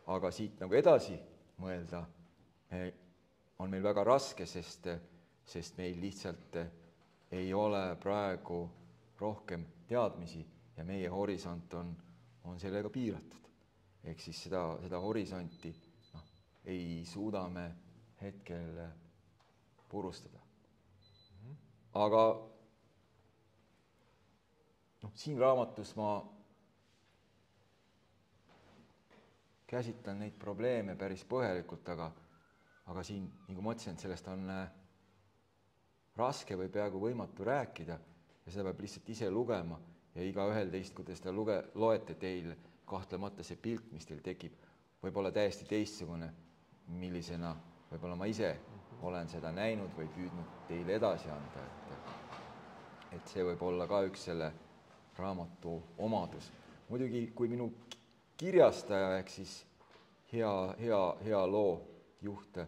Speaker 2: aga siit nagu edasi mõelda on meil väga raske, sest, sest meil lihtsalt ei ole praegu rohkem teadmisi ja meie horisont on, on sellega piiratud ehk siis seda, seda horisonti ei suuda me hetkel purustada. aga noh, siin raamatus ma käsitlen neid probleeme päris põhjalikult, aga aga siin, nagu ma ütlesin, et sellest on äh, raske või peaaegu võimatu rääkida ja seda peab lihtsalt ise lugema ja igaühel teist, kui te seda luge-, loete, teil kahtlemata see pilt, mis teil tekib, võib olla täiesti teistsugune, millisena võib-olla ma ise olen seda näinud või püüdnud teile edasi anda, et et see võib olla ka üks selle raamatu omadus. muidugi, kui minu kirjastaja ehk siis hea, hea, hea loo juht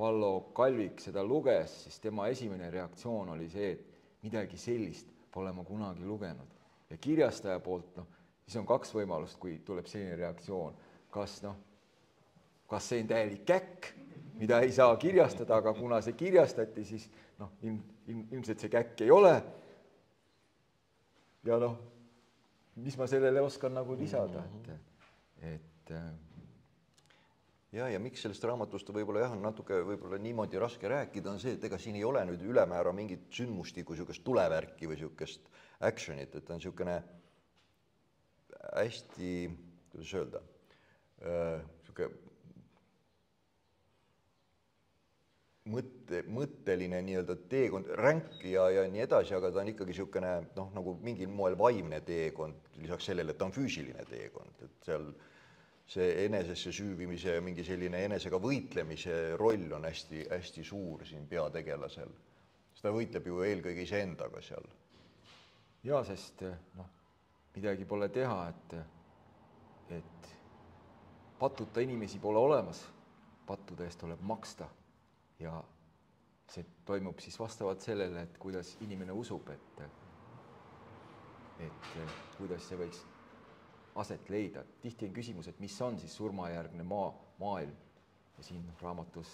Speaker 2: Vallo Kalvik seda luges, siis tema esimene reaktsioon oli see, et midagi sellist pole ma kunagi lugenud. ja kirjastaja poolt, noh, siis on kaks võimalust, kui tuleb selline reaktsioon. kas noh, kas see on täielik käkk, mida ei saa kirjastada, aga kuna see kirjastati, siis noh, ilm, ilm, ilmselt see käkk ei ole. ja noh, mis ma sellele oskan nagu lisada, et, et äh,
Speaker 1: ja, ja miks sellest raamatust võib-olla jah, on natuke võib-olla niimoodi raske rääkida, on see, et ega siin ei ole nüüd ülemäära mingit sündmustikku, niisugust tulevärki või niisugust action'it, et ta on niisugune hästi, kuidas öelda, niisugune mõtte, mõtteline nii-öelda teekond, ränk ja, ja nii edasi, aga ta on ikkagi niisugune noh, nagu mingil moel vaimne teekond, lisaks sellele, et ta on füüsiline teekond, et seal see enesesse süüvimise ja mingi selline enesega võitlemise roll on hästi-hästi suur siin peategelasel. sest ta võitleb ju eelkõige iseendaga seal.
Speaker 2: jaa, sest noh, midagi pole teha, et, et patuta inimesi pole olemas, pattude eest tuleb maksta ja see toimub siis vastavalt sellele, et kuidas inimene usub, et et kuidas see võiks aset leida. tihti on küsimus, et mis on siis surmajärgne maa, maailm ja siin raamatus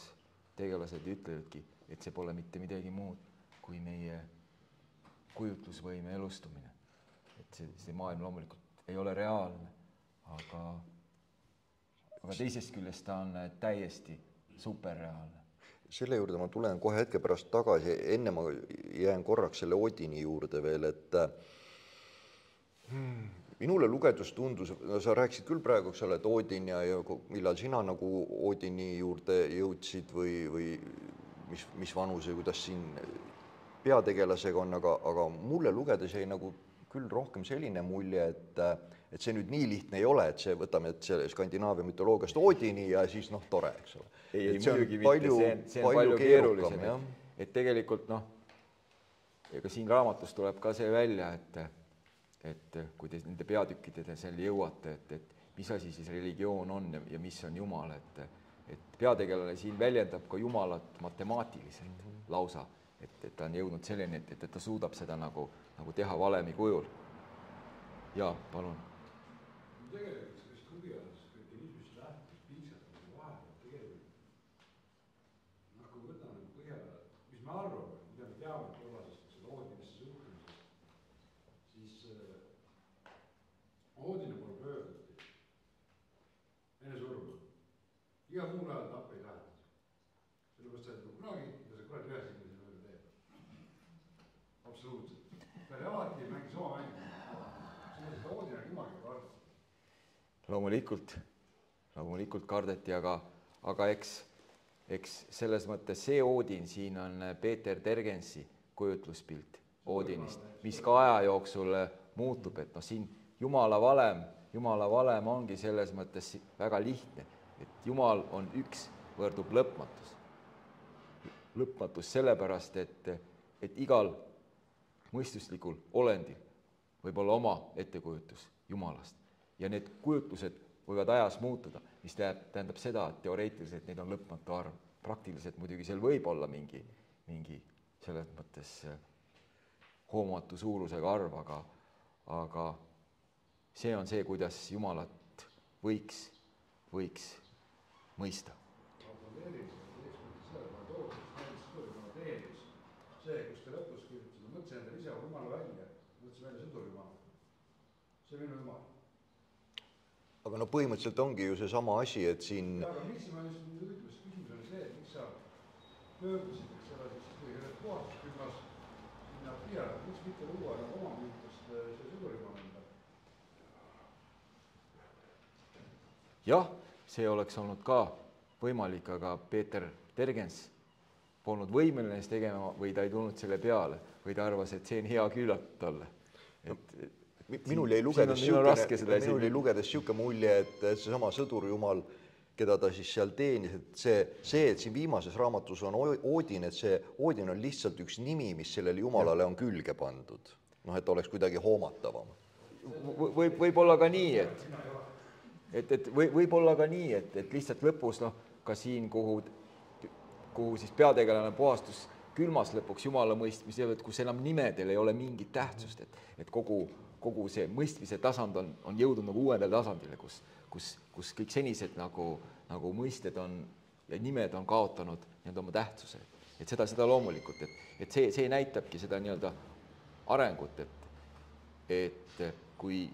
Speaker 2: tegelased ütlevadki, et see pole mitte midagi muud kui meie kujutlusvõime elustumine. et see, see maailm loomulikult ei ole reaalne, aga, aga teisest küljest ta on täiesti superreaalne.
Speaker 1: Selle juurde ma tulen kohe hetke pärast tagasi, enne ma jään korraks selle Odini juurde veel, et hmm, minule lugedes tundus, no sa rääkisid küll praegu, eks ole, et Odin ja, ja millal sina nagu Odini juurde jõudsid või, või mis, mis vanuse, kuidas siin peategelasega on, aga, aga mulle lugedes jäi nagu küll rohkem selline mulje, et et see nüüd nii lihtne ei ole, et see, võtame, et see Skandinaavia mütoloogiast Odini ja siis noh, tore, eks ole.
Speaker 2: ei, ei muidugi mitte, see on, see on palju, palju keerulisem, et, et tegelikult noh, ega siin raamatus tuleb ka see välja, et et kui te nende peatükkideni seal jõuate, et, et mis asi siis religioon on ja, ja mis on Jumal, et et peategelane siin väljendab ka Jumalat matemaatiliselt mm -hmm. lausa, et, et ta on jõudnud selleni, et, et ta suudab seda nagu, nagu teha valemi kujul. jaa, palun.
Speaker 4: Tegelikult sellest huvialast kõike niisugust lähtust piisab, nagu vahepeal tegelikult noh, kui võtame nagu põhja, mis me arvame, mida me teame tollasest loodilisse suhtumisest, siis äh, Oodini poole pöörduti enne surma. igal muul ajal tappa ei tahetud. sellepärast sa ei tule kunagi, mida sa kuradi ühes inimese peale teed. absoluutselt. ta oli alati mängis oma mängu. selles mõttes Oodin on jumala karm.
Speaker 2: Loomulikult, loomulikult kardeti, aga, aga eks, eks selles mõttes see Oodin siin on Peeter Tergensi kujutluspilt Oodinist, mis ka aja jooksul muutub, et noh, siin Jumala valem, Jumala valem ongi selles mõttes väga lihtne, et Jumal on üks, võrdub lõpmatus. lõpmatus sellepärast, et, et igal mõistuslikul olendil võib olla oma ettekujutus Jumalast ja need kujutlused võivad ajas muutuda, mis tähendab, seda, et teoreetiliselt neid on lõpmatu arv. praktiliselt muidugi seal võib olla mingi, mingi selles mõttes hoomatu suurusega arv, aga, aga see on see, kuidas Jumalat võiks, võiks mõista.
Speaker 4: see, kus te lõpus kirjutasite, mõtlesin endale ise jumala välja, mõtlesin välja sõdurimaa. see on minu jumal.
Speaker 1: Aga no põhimõtteliselt ongi ju seesama asi, et siin
Speaker 4: aga miks ma just nüüd ütlesin, küsimus oli see, et miks sa pöördusid, eks ole, siis kui selles puhastuskülmas sinna Piiale, miks mitte luua nagu oma müütest see sõdurimaa ümber?
Speaker 2: jah, see oleks olnud ka võimalik, aga Peeter Tergens polnud võimeline seda tegema või ta ei tulnud selle peale või ta arvas, et see on hea küllalt talle. et
Speaker 1: Mi- minul jäi lugedes
Speaker 2: seda
Speaker 1: minul jäi lugedes niisugune mulje, et seesama sõdurjumal, keda ta siis seal teenis, et see, see, et siin viimases raamatus on O- Oodin, et see Oodin on lihtsalt üks nimi, mis sellele jumalale on külge pandud. noh, et oleks kuidagi hoomatavam.
Speaker 2: V- võib, võib-olla ka nii, et et, et või võib-olla ka nii, et, et lihtsalt lõpus noh, ka siin, kuhu, kuhu siis peategelane puhastus külmas lõpuks jumala mõistmise, kus enam nimedel ei ole mingit tähtsust, et, et kogu, kogu see mõistmise tasand on, on jõudnud nagu uuele tasandile, kus, kus, kus kõik senised nagu, nagu mõisted on ja nimed on kaotanud nii-öelda oma tähtsuse. et seda, seda loomulikult, et, et see, see näitabki seda nii-öelda arengut, et et kui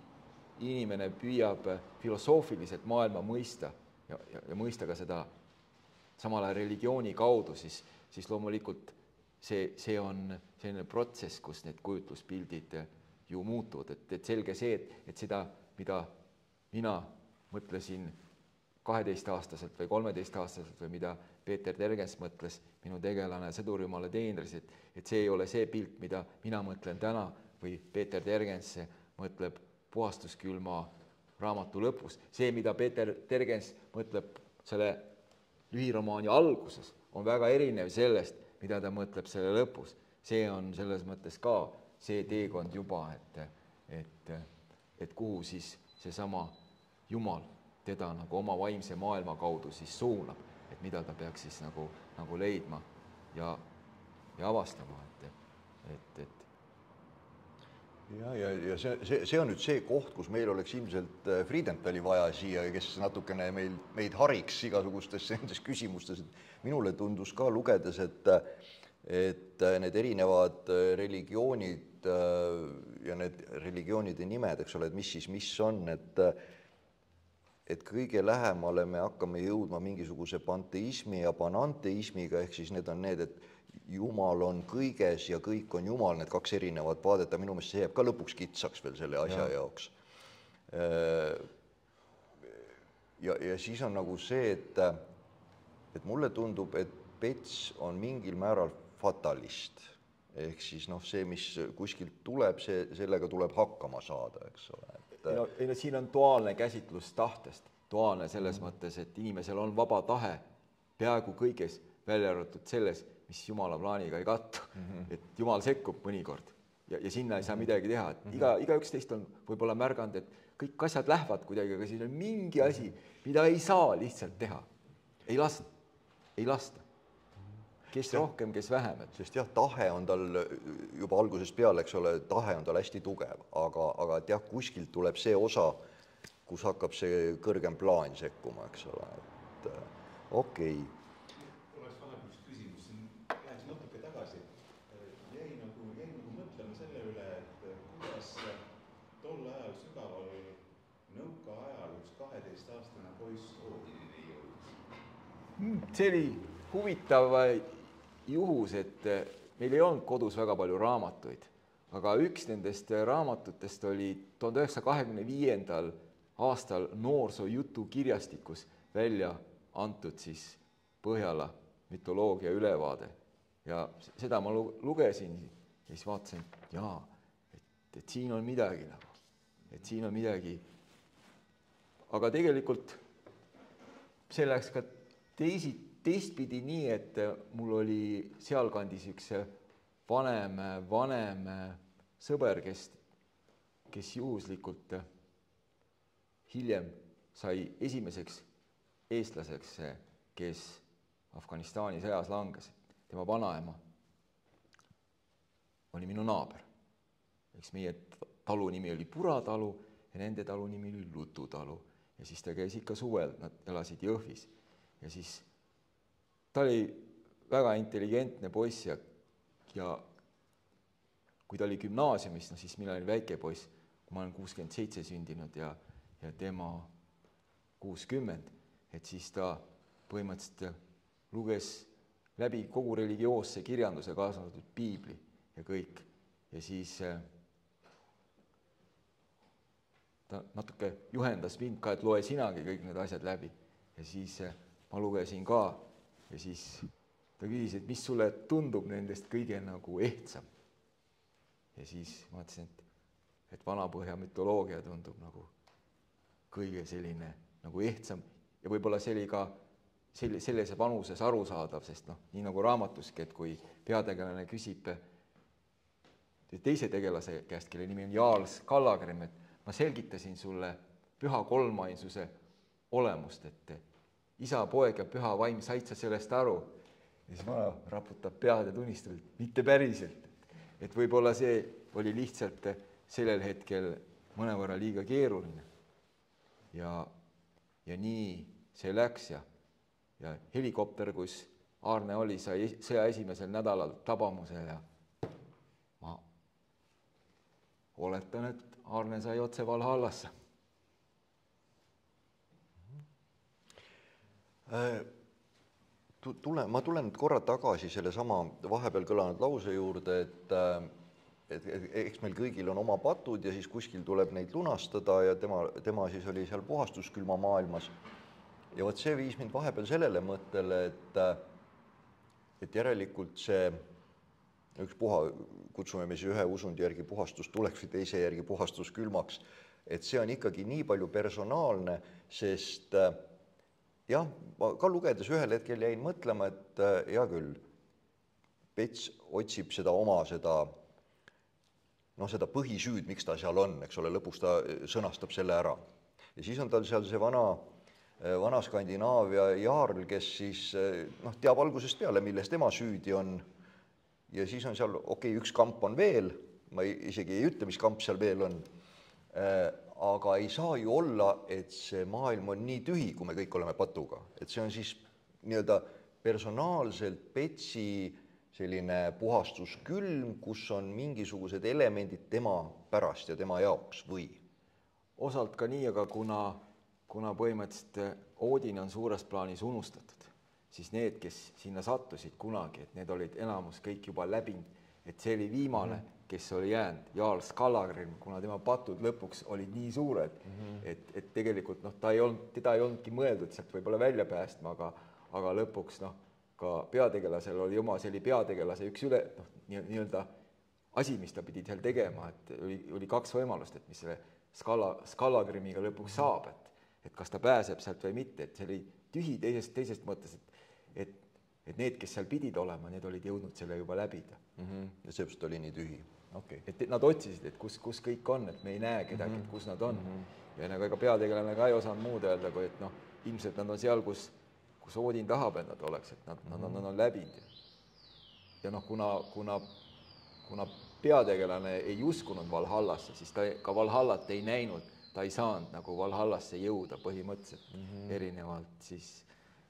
Speaker 2: inimene püüab filosoofiliselt maailma mõista ja, ja, ja mõista ka seda samal ajal religiooni kaudu, siis, siis loomulikult see, see on selline protsess, kus need kujutluspildid ju muutuvad, et, et selge see, et, et seda, mida mina mõtlesin kaheteistaastaselt või kolmeteistaastaselt või mida Peeter Tergens mõtles, minu tegelane sõdurjumala teenris, et, et see ei ole see pilt, mida mina mõtlen täna või Peeter Tergens mõtleb puhastuskülma raamatu lõpus. see, mida Peeter Tergens mõtleb selle lühiromaani alguses, on väga erinev sellest, mida ta mõtleb selle lõpus. see on selles mõttes ka see teekond juba, et, et, kuhu siis seesama Jumal teda nagu oma vaimse maailma kaudu siis suunab, et mida ta peaks siis nagu, nagu leidma ja, ja avastama, et, et, et
Speaker 1: ja, ja, ja see, see, see on nüüd see koht, kus meil oleks ilmselt äh, Friedenthali vaja siia, kes natukene meil, meid hariks igasugustes <laughs> nendes küsimustes, et minule tundus ka lugedes, et et need erinevad äh, religioonid äh, ja need religioonide nimed, eks ole, et mis siis mis on, et et kõige lähemale me hakkame jõudma mingisuguse panteismi ja pananteismiga, ehk siis need on need, et Jumal on kõiges ja kõik on Jumal, need kaks erinevat vaadet, aga minu meelest see jääb ka lõpuks kitsaks veel selle asja ja. jaoks. ja, ja siis on nagu see, et, et mulle tundub, et Pets on mingil määral fatalist. Ehk siis noh, see, mis kuskilt tuleb, see, sellega tuleb hakkama saada, eks ole, et
Speaker 2: ei no, ei no siin on duaalne käsitlus tahtest, duaalne selles mm -hmm. mõttes, et inimesel on vaba tahe peaaegu kõiges, välja arvatud selles, mis Jumala plaaniga ei kattu mm. -hmm. et Jumal sekkub mõnikord ja, ja sinna ei saa midagi teha, et iga, igaüks teist on võib-olla märganud, et kõik asjad lähevad kuidagi, aga siis on mingi asi, mida ei saa lihtsalt teha. ei lasta, ei lasta. Kes rohkem, kes vähem, et
Speaker 1: sest jah, tahe on tal juba algusest peale, eks ole, tahe on tal hästi tugev, aga, aga et jah, kuskilt tuleb see osa, kus hakkab see kõrgem plaan sekkuma, eks ole, et äh, okei. Okay
Speaker 5: nagu, nagu mõtlema selle üle, et kuidas tol ajal sügaval nõukaajal üks kaheteistaastane poiss Oodinini jõudis.
Speaker 2: see oli huvitav juhus, et meil ei olnud kodus väga palju raamatuid, aga üks nendest raamatutest oli tuhande üheksasaja kahekümne viiendal aastal noorsoojutu kirjastikus välja antud siis Põhjala mütoloogia ülevaade ja seda ma lu-, lugesin ja siis vaatasin, jaa, et, et siin on midagi nagu, et siin on midagi. aga tegelikult see läks ka teisi, teistpidi nii, et mul oli sealkandis üks vanem, vanem sõber, kes, kes juhuslikult hiljem sai esimeseks eestlaseks, kes Afganistani sõjas langes, tema vanaema oli minu naaber. eks meie talu nimi oli Pura talu ja nende talu nimi oli Lutu talu ja siis ta käis ikka suvel, nad elasid Jõhvis. Ja siis ta oli väga intelligentne poiss ja, ja kui ta oli gümnaasiumis, no siis mina olin väike poiss, ma olen kuuskümmend seitse sündinud ja, ja tema kuuskümmend, et siis ta põhimõtteliselt luges läbi kogu religioosse kirjanduse, kaasa arvatud piibli ja kõik. ja siis äh, ta natuke juhendas mind ka, et loe sinagi kõik need asjad läbi. ja siis äh, ma lugesin ka ja siis ta küsis, et mis sulle tundub nendest kõige nagu ehtsam. ja siis ma ütlesin, et, et Vana-Põhja mütoloogia tundub nagu kõige selline nagu ehtsam ja võib-olla see oli ka sel-, selles vanuses arusaadav, sest noh, nii nagu raamatuski, et kui peategelane küsib teise tegelase käest, kelle nimi on Jaals Kallagrim, et ma selgitasin sulle püha kolmainsuse olemust, et isa, poeg ja püha vaim, said sa sellest aru? ja siis vana raputab pead ja tunnistab, et mitte päriselt. et võib-olla see oli lihtsalt sellel hetkel mõnevõrra liiga keeruline. ja, ja nii see läks ja, ja helikopter, kus Aarne oli, sai sõja esimesel nädalal tabamuse ja ma oletan, et Aarne sai otse Valhallasse
Speaker 1: tule, ma tulen korra tagasi sellesama vahepeal kõlanud lause juurde, et et, et eks meil kõigil on oma patud ja siis kuskil tuleb neid lunastada ja tema, tema siis oli seal puhastuskülma maailmas. ja vot see viis mind vahepeal sellele mõttele, et et järelikult see ükspuha, kutsume me siis ühe usundi järgi puhastustuleks või teise järgi puhastuskülmaks, et see on ikkagi nii palju personaalne, sest äh, jah, ma ka lugedes ühel hetkel jäin mõtlema, et äh, hea küll, Pets otsib seda oma seda noh, seda põhisüüd, miks ta seal on, eks ole, lõpuks ta äh, sõnastab selle ära. ja siis on tal seal see vana, äh, vana Skandinaavia jaarl, kes siis noh, teab algusest peale, milles tema süüdi on. ja siis on seal, okei okay,, üks kamp on veel, ma ei, isegi ei ütle, mis kamp seal veel on aga ei saa ju olla, et see maailm on nii tühi, kui me kõik oleme patuga, et see on siis nii-öelda personaalselt Petsi selline puhastuskülm, kus on mingisugused elemendid tema pärast ja tema jaoks või?
Speaker 2: osalt ka nii, aga kuna, kuna põhimõtteliselt Oodin on suures plaanis unustatud, siis need, kes sinna sattusid kunagi, et need olid enamus kõik juba läbinud, et see oli viimane mm, -hmm kes oli jäänud, Jarl Skallagrim, kuna tema patud lõpuks olid nii suured mm, -hmm. et, et tegelikult noh, ta ei olnud, teda ei olnudki mõeldud sealt võib-olla välja päästma, aga, aga lõpuks noh, ka peategelasel oli oma, see oli peategelase üks üle, noh, nii-öelda asi, mis ta pidi seal tegema, et oli, oli kaks võimalust, et mis selle Skala, Skallagrimiga lõpuks saab, et, et kas ta pääseb sealt või mitte, et see oli tühi teisest, teisest mõttes, et, et, et need, kes seal pidid olema, need olid jõudnud selle juba läbida
Speaker 1: mm. -hmm. ja seepärast oli nii tühi
Speaker 2: okay.. et nad otsisid, et kus, kus kõik on, et me ei näe kedagi mm, -hmm. et kus nad on mm. -hmm. ja nagu ega peategelane ka ei osanud muud öelda, kui et noh, ilmselt nad on seal, kus, kus Oodin tahab, et nad oleks, et nad mm, -hmm. nad nad on läbinud. ja noh, kuna, kuna, kuna peategelane ei uskunud Valhallasse, siis ta ka Valhallat ei näinud, ta ei saanud nagu Valhallasse jõuda põhimõtteliselt mm, -hmm. erinevalt siis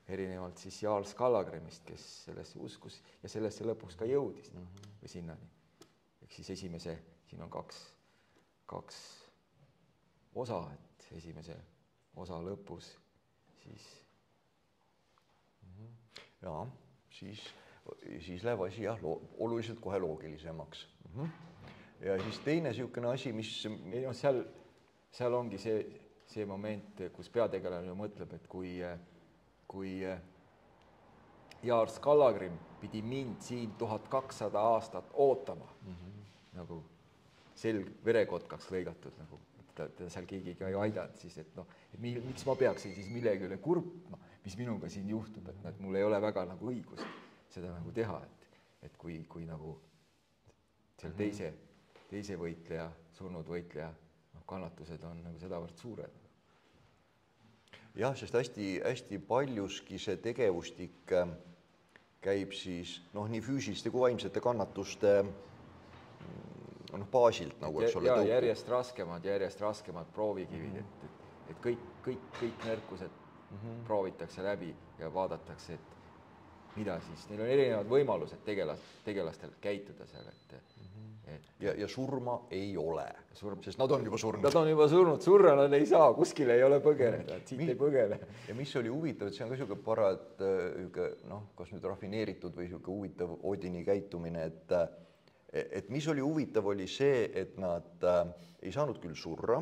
Speaker 2: erinevalt siis Jarl Skallagrimist, kes sellesse uskus ja sellesse lõpuks ka jõudis mm -hmm. või sinnani ehk siis esimese, siin on kaks, kaks osa, et esimese osa lõpus siis
Speaker 1: mhm. jaa, siis, siis läheb asi jah, oluliselt kohe loogilisemaks mm. -hmm. ja siis teine niisugune asi, mis
Speaker 2: ei noh, seal, seal ongi see, see moment, kus peategelane mõtleb, et kui, kui Jaar Skallagrim pidi mind siin tuhat kakssada aastat ootama mm, -hmm nagu selg verekotkaks lõigatud nagu, ta, teda seal keegi ka ei aidanud, siis et noh, et mi, miks ma peaksin siis millegi üle kurtma, mis minuga siin juhtub, et noh, et mul ei ole väga nagu õigust seda nagu teha, et, et kui, kui nagu seal teise, teise võitleja, surnud võitleja noh, kannatused on nagu sedavõrd suured.
Speaker 1: jah, sest hästi-hästi paljuski see tegevustik äh, käib siis noh, nii füüsiliste kui vaimsete kannatuste noh, baasilt nagu, eks ole.
Speaker 2: järjest raskemad, järjest raskemad proovikivid mm, -hmm. et, et, et kõik, kõik, kõik nõrkused mm -hmm. proovitakse läbi ja vaadatakse, et mida siis, neil on erinevad võimalused tegelas, tegelastel käituda seal, et mm,
Speaker 1: -hmm. et ja, ja surma ei ole, sest nad on juba surnud.
Speaker 2: Nad on juba surnud, surra nad ei saa, kuskile ei ole põgeneda, et siit Mi ei põgene.
Speaker 1: ja mis oli huvitav, et see on ka niisugune parat niisugune noh, kas nüüd rafineeritud või niisugune huvitav Odini käitumine, et äh, et mis oli huvitav, oli see, et nad äh, ei saanud küll surra,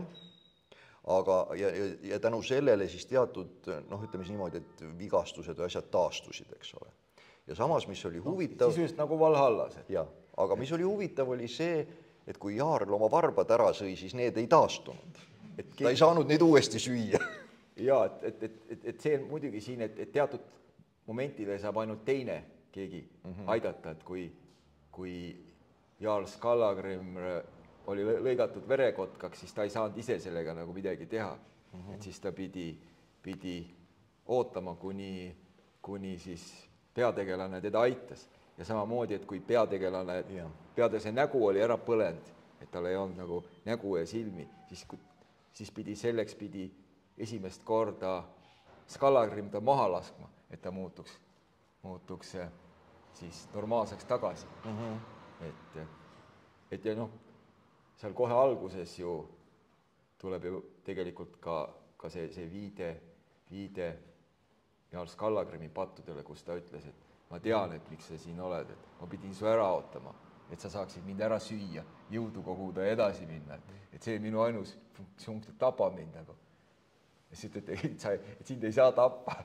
Speaker 1: aga, ja, ja, ja tänu sellele siis teatud noh, ütleme siis niimoodi, et vigastused või asjad taastusid, eks ole. ja samas, mis oli huvitav
Speaker 2: sisuliselt nagu Valhallas,
Speaker 1: jah, aga mis oli huvitav, oli see, et kui Jaarl oma varbad ära sõi, siis need ei taastunud. et ta ei saanud neid uuesti süüa <laughs>
Speaker 2: jaa, et, et, et, et, et see muidugi siin, et, et teatud momentidel saab ainult teine keegi mm -hmm. aidata, et kui, kui Jarl Skallagrim oli lõ- lõigatud verekotkaks, siis ta ei saanud ise sellega nagu midagi teha mm. -hmm. et siis ta pidi, pidi ootama, kuni, kuni siis peategelane teda aitas. ja samamoodi, et kui peategelane, peategelase nägu oli ära põlenud, et tal ei olnud nagu nägu ja silmi, siis, siis pidi, selleks pidi esimest korda Skallagrim ta maha laskma, et ta muutuks, muutuks eh, siis normaalseks tagasi mm. -hmm. Et, ja noh, seal kohe alguses ju tuleb ju tegelikult ka, ka see, see viide, viide Jarl Skallagrimi pattudele, kus ta ütles, et ma tean, et miks sa siin oled, et ma pidin su ära ootama, et sa saaksid mind ära süüa, jõudu koguda ja edasi minna, et, et see minu ainus funktsioon, tapa mind nagu. Ja siis ütlete, et sa, et sind ei saa tappa,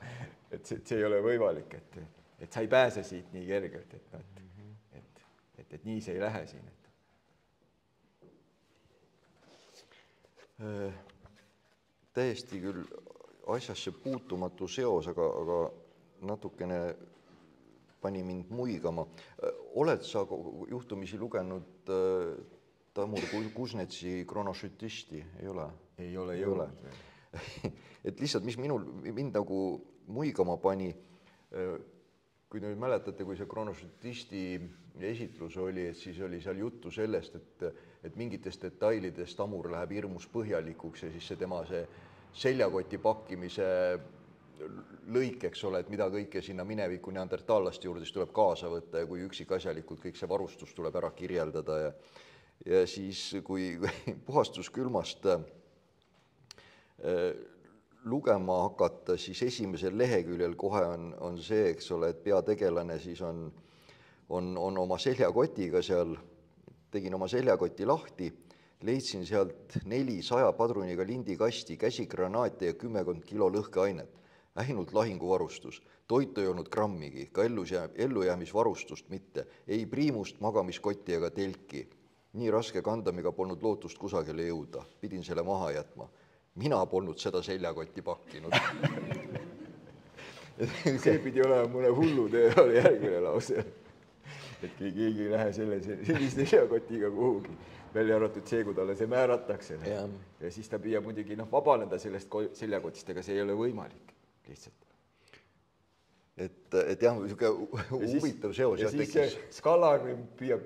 Speaker 2: et see, see ei ole võimalik, et, et sa ei pääse siit nii kergelt, et noh, et, et, nii see ei lähe siin, et.
Speaker 1: Äh, täiesti küll asjasse puutumatu seos, aga, aga natukene pani mind muigama. Äh, oled sa juhtumisi lugenud äh, Tamur Kuznetsi Kronošütisti, ei ole?
Speaker 2: ei ole jõudnud veel <laughs>
Speaker 1: et lihtsalt, mis minul, mind nagu muigama pani, kui te nüüd mäletate, kui see kronošutisti esitlus oli, et siis oli seal juttu sellest, et, et mingites detailides Tamur läheb hirmus põhjalikuks ja siis see tema see seljakoti pakkimise lõik, eks ole, et mida kõike sinna mineviku neandertallaste juurde siis tuleb kaasa võtta ja kui üksikasjalikult kõik see varustus tuleb ära kirjeldada ja ja siis, kui <laughs> puhastuskülmast äh, lugema hakata, siis esimesel leheküljel kohe on, on see, eks ole, et peategelane siis on, on, on oma seljakotiga seal, tegin oma seljakoti lahti, leidsin sealt neli saja padruniga lindikasti, käsigranaate ja kümmekond kilo lõhkeainet, ainult lahinguvarustus, toitu ei olnud grammigi, ka ellus jää-, ellujäämisvarustust mitte, ei priimust, magamiskotti ega telki. nii raske kandamiga polnud lootust kusagile jõuda, pidin selle maha jätma mina polnud seda seljakotti pakkinud <laughs>
Speaker 2: see pidi olema mõne hullutee oli järgmine lause. et keegi ei lähe selle, sellise seljakotiga kuhugi, välja arvatud see, kui talle see määratakse. ja siis ta püüab muidugi noh, vabaneda sellest seljakotist, ega see ei ole võimalik lihtsalt.
Speaker 1: et, et jah, niisugune huvitav seos
Speaker 2: ja tekkis. Skallagrim püüab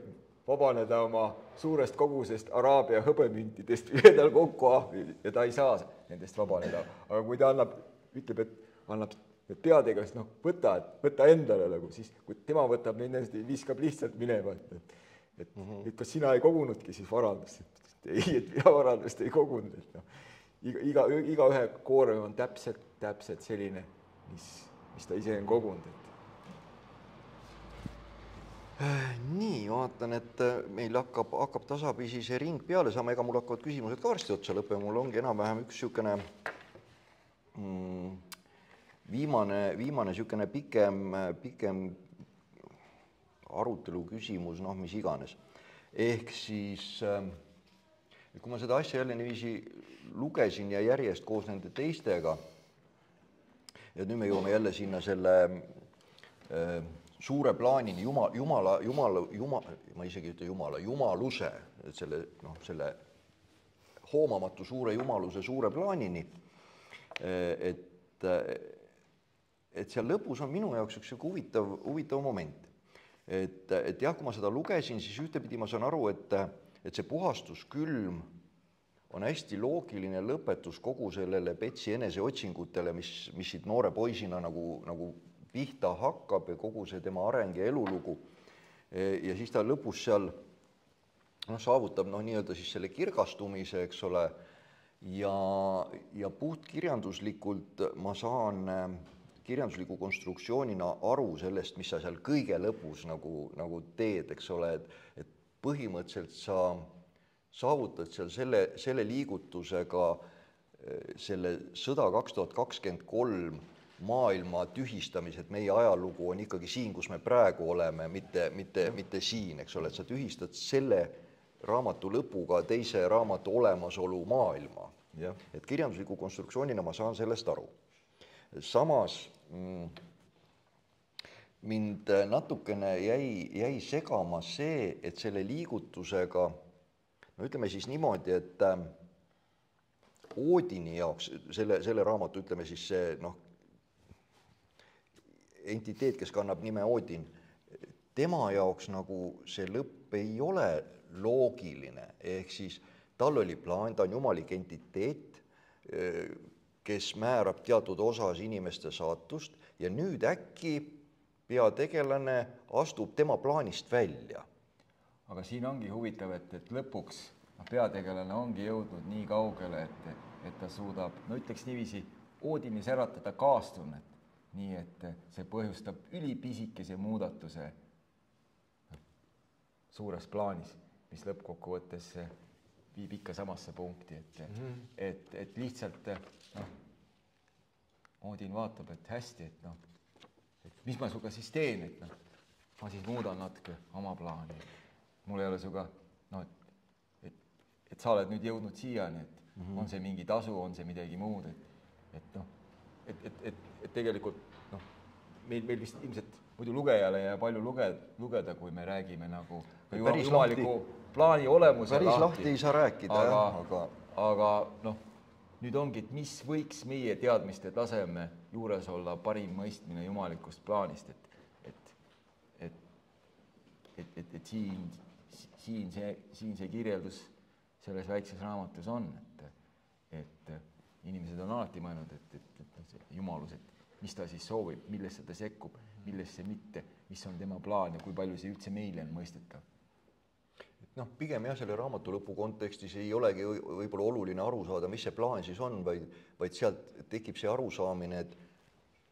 Speaker 2: vabaneda oma suurest kogusest Araabia hõbemüntidest, <laughs> viia tal kokku ahvi ja ta ei saa nendest vabaneda. aga kui ta annab, ütleb, et annab need peategelased, noh, võta, et võta endale nagu, siis kui tema võtab nendest, viskab lihtsalt minema, et, et et mm, -hmm. et kas sina ei kogunudki siis varandust? <laughs> ei, et mina varandust ei kogunud, et noh, iga, iga, igaühe koorem on täpselt, täpselt selline, mis, mis ta ise on kogunud, et
Speaker 1: nii, vaatan, et äh, meil hakkab, hakkab tasapisi see ring peale saama, ega mul hakkavad küsimused ka varsti otsa lõppema, mul ongi enam-vähem üks niisugune mm, viimane, viimane niisugune pikem, pikem arutelu küsimus, noh, mis iganes. ehk siis äh, kui ma seda asja jälle niiviisi lugesin ja järjest koos nende teistega, ja nüüd me jõuame jälle sinna selle äh, suure plaanini, jumal, jumala, jumala, jumal, ma isegi ei ütle jumala, jumaluse, selle noh, selle hoomamatu suure jumaluse suure plaanini. et, et seal lõpus on minu jaoks üks sihuke huvitav, huvitav moment. et, et jah, kui ma seda lugesin, siis ühtepidi ma saan aru, et, et see puhastuskülm on hästi loogiline lõpetus kogu sellele Betsi eneseotsingutele, mis, mis siit noore poisina nagu, nagu pihta hakkab ja kogu see tema areng ja elulugu. ja siis ta lõpus seal noh, saavutab noh, nii-öelda siis selle kirgastumise, eks ole, ja, ja puhtkirjanduslikult ma saan kirjandusliku konstruktsioonina aru sellest, mis sa seal kõige lõpus nagu, nagu teed, eks ole, et, et põhimõtteliselt sa saavutad seal selle, selle liigutusega selle sõda kaks tuhat kakskümmend kolm maailma tühistamised, meie ajalugu on ikkagi siin, kus me praegu oleme, mitte, mitte, mitte siin, eks ole, et sa tühistad selle raamatu lõpuga teise raamatu olemasolu maailma. et kirjandusliku konstruktsioonina ma saan sellest aru. samas mm, mind natukene jäi, jäi segama see, et selle liigutusega no ütleme siis niimoodi, et äh, Oodini jaoks selle, selle raamatu, ütleme siis see noh, entiteet, kes kannab nime Odin, tema jaoks nagu see lõpp ei ole loogiline, ehk siis tal oli plaan, ta on jumalik entiteet, kes määrab teatud osas inimeste saatust ja nüüd äkki peategelane astub tema plaanist välja.
Speaker 2: aga siin ongi huvitav, et, et lõpuks noh, peategelane ongi jõudnud nii kaugele, et, et ta suudab, no ütleks niiviisi, Oodinis äratada kaastunnet, nii et see põhjustab ülipisikese muudatuse suures plaanis, mis lõppkokkuvõttes viib ikka samasse punkti, et mm, -hmm. et, et lihtsalt noh, Oodin vaatab, et hästi, et noh, et mis ma sinuga siis teen, et noh, ma siis muudan natuke oma plaani. mul ei ole sinuga noh, et, et, et sa oled nüüd jõudnud siiani, et mm -hmm. on see mingi tasu, on see midagi muud, et, et noh, et, et, et, et tegelikult noh, meil, meil vist ilmselt muidu lugejale jääb palju luge-, lugeda, kui me räägime nagu jumaliku plaani olemuse
Speaker 1: päris lahti, lahti ei saa rääkida
Speaker 2: aga, jah, aga aga noh, nüüd ongi, et mis võiks meie teadmiste taseme juures olla parim mõistmine jumalikust plaanist, et et, et, et, et, et siin, siin see, siin see kirjeldus selles väikses raamatus on, et, et inimesed on alati mõelnud, et, et, et see jumalus, et mis ta siis soovib, millesse ta sekkub, millesse mitte, mis on tema plaan ja kui palju see üldse meile on mõistetav
Speaker 1: noh, pigem jah, selle raamatu lõpu kontekstis ei olegi võib-olla oluline aru saada, mis see plaan siis on, vaid, vaid sealt tekib see arusaamine, et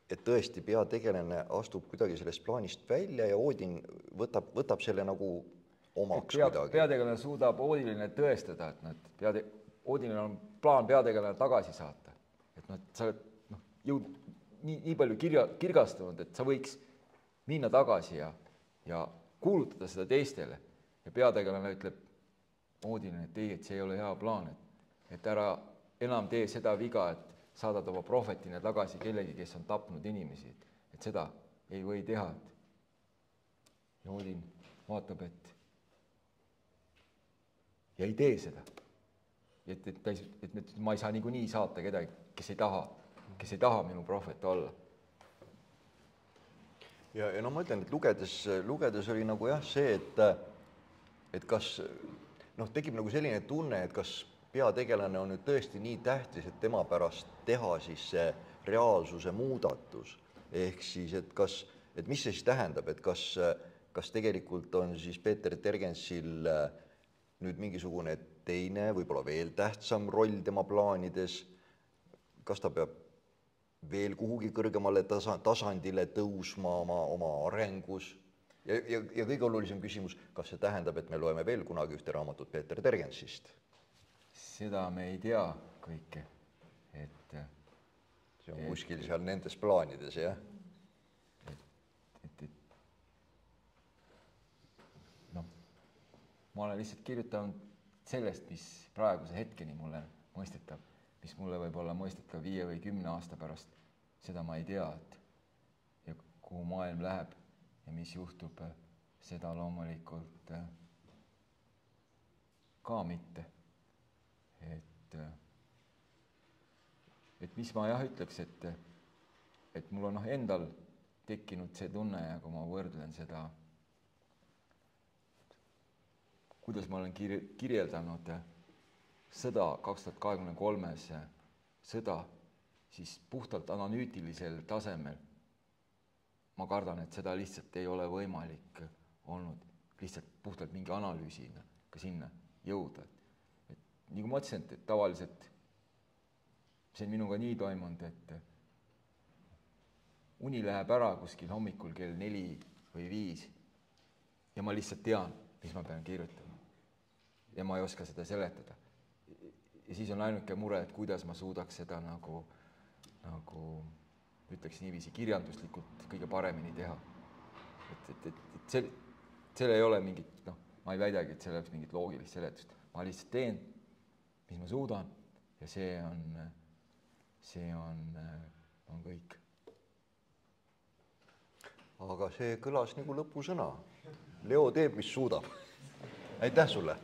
Speaker 1: et tõesti, peategelane astub kuidagi sellest plaanist välja ja Oodin võtab, võtab selle nagu omaks
Speaker 2: pea,
Speaker 1: kuidagi.
Speaker 2: peategelane suudab Oodinile tõestada, et noh, et peate-, Oodinil on plaan peategelane tagasi saata. et noh, et sa oled noh, jõud nii, nii palju kirja, kirgastunud, et sa võiks minna tagasi ja, ja kuulutada seda teistele ja peategelane ütleb Oodinile, et ei, et see ei ole hea plaan, et et ära enam tee seda viga, et saadad oma prohvetina tagasi kellegi, kes on tapnud inimesi, et seda ei või teha, et ja Oodin vaatab, et ja ei tee seda. Et, et ta ei, et, et ma ei saa niikuinii saata kedagi, kes ei taha, kes ei taha minu prohvet olla.
Speaker 1: Ja, ja no ma ütlen, et lugedes, lugedes oli nagu jah, see, et et kas noh, tekib nagu selline tunne, et kas peategelane on nüüd tõesti nii tähtis, et tema pärast teha siis see reaalsuse muudatus, ehk siis, et kas, et mis see siis tähendab, et kas, kas tegelikult on siis Peeter Tergensil äh, nüüd mingisugune teine, võib-olla veel tähtsam roll tema plaanides, kas ta peab veel kuhugi kõrgemale tasa, tasandile tõusma oma, oma arengus ja, ja, ja kõige olulisem küsimus, kas see tähendab, et me loeme veel kunagi ühte raamatut Peeter Tergensist?
Speaker 2: seda me ei tea kõike, et
Speaker 1: see on et, kuskil seal nendes plaanides, jah?
Speaker 2: et, et, et noh, ma olen lihtsalt kirjutanud sellest, mis praeguse hetkeni mulle mõistetav, mis mulle võib olla mõistetav viie või kümne aasta pärast, seda ma ei tea, et ja kuhu maailm läheb ja mis juhtub, seda loomulikult äh, ka mitte. et, äh, et mis ma jah ütleks, et, et mul on noh, endal tekkinud see tunne ja kui ma võrdlen seda, kuidas ma olen kir-, kirjeldanud sõda kaks tuhat kahekümne kolmes sõda, siis puhtalt analüütilisel tasemel ma kardan, et seda lihtsalt ei ole võimalik olnud lihtsalt puhtalt mingi analüüsina ka sinna jõuda. et nagu ma ütlesin, et tavaliselt see on minuga nii toimunud, et uni läheb ära kuskil hommikul kell neli või viis ja ma lihtsalt tean, mis ma pean kirjutama. Ja ma ei oska seda seletada. ja siis on ainuke mure, et kuidas ma suudaks seda nagu, nagu ütleks niiviisi, kirjanduslikult kõige paremini teha. et, et, et, et see, seal ei ole mingit, noh, ma ei väidagi, et seal oleks mingit loogilist seletust, ma lihtsalt teen, mis ma suudan ja see on, see on, on kõik.
Speaker 1: aga see kõlas nagu lõpusõna. Leo teeb, mis suudab. aitäh sulle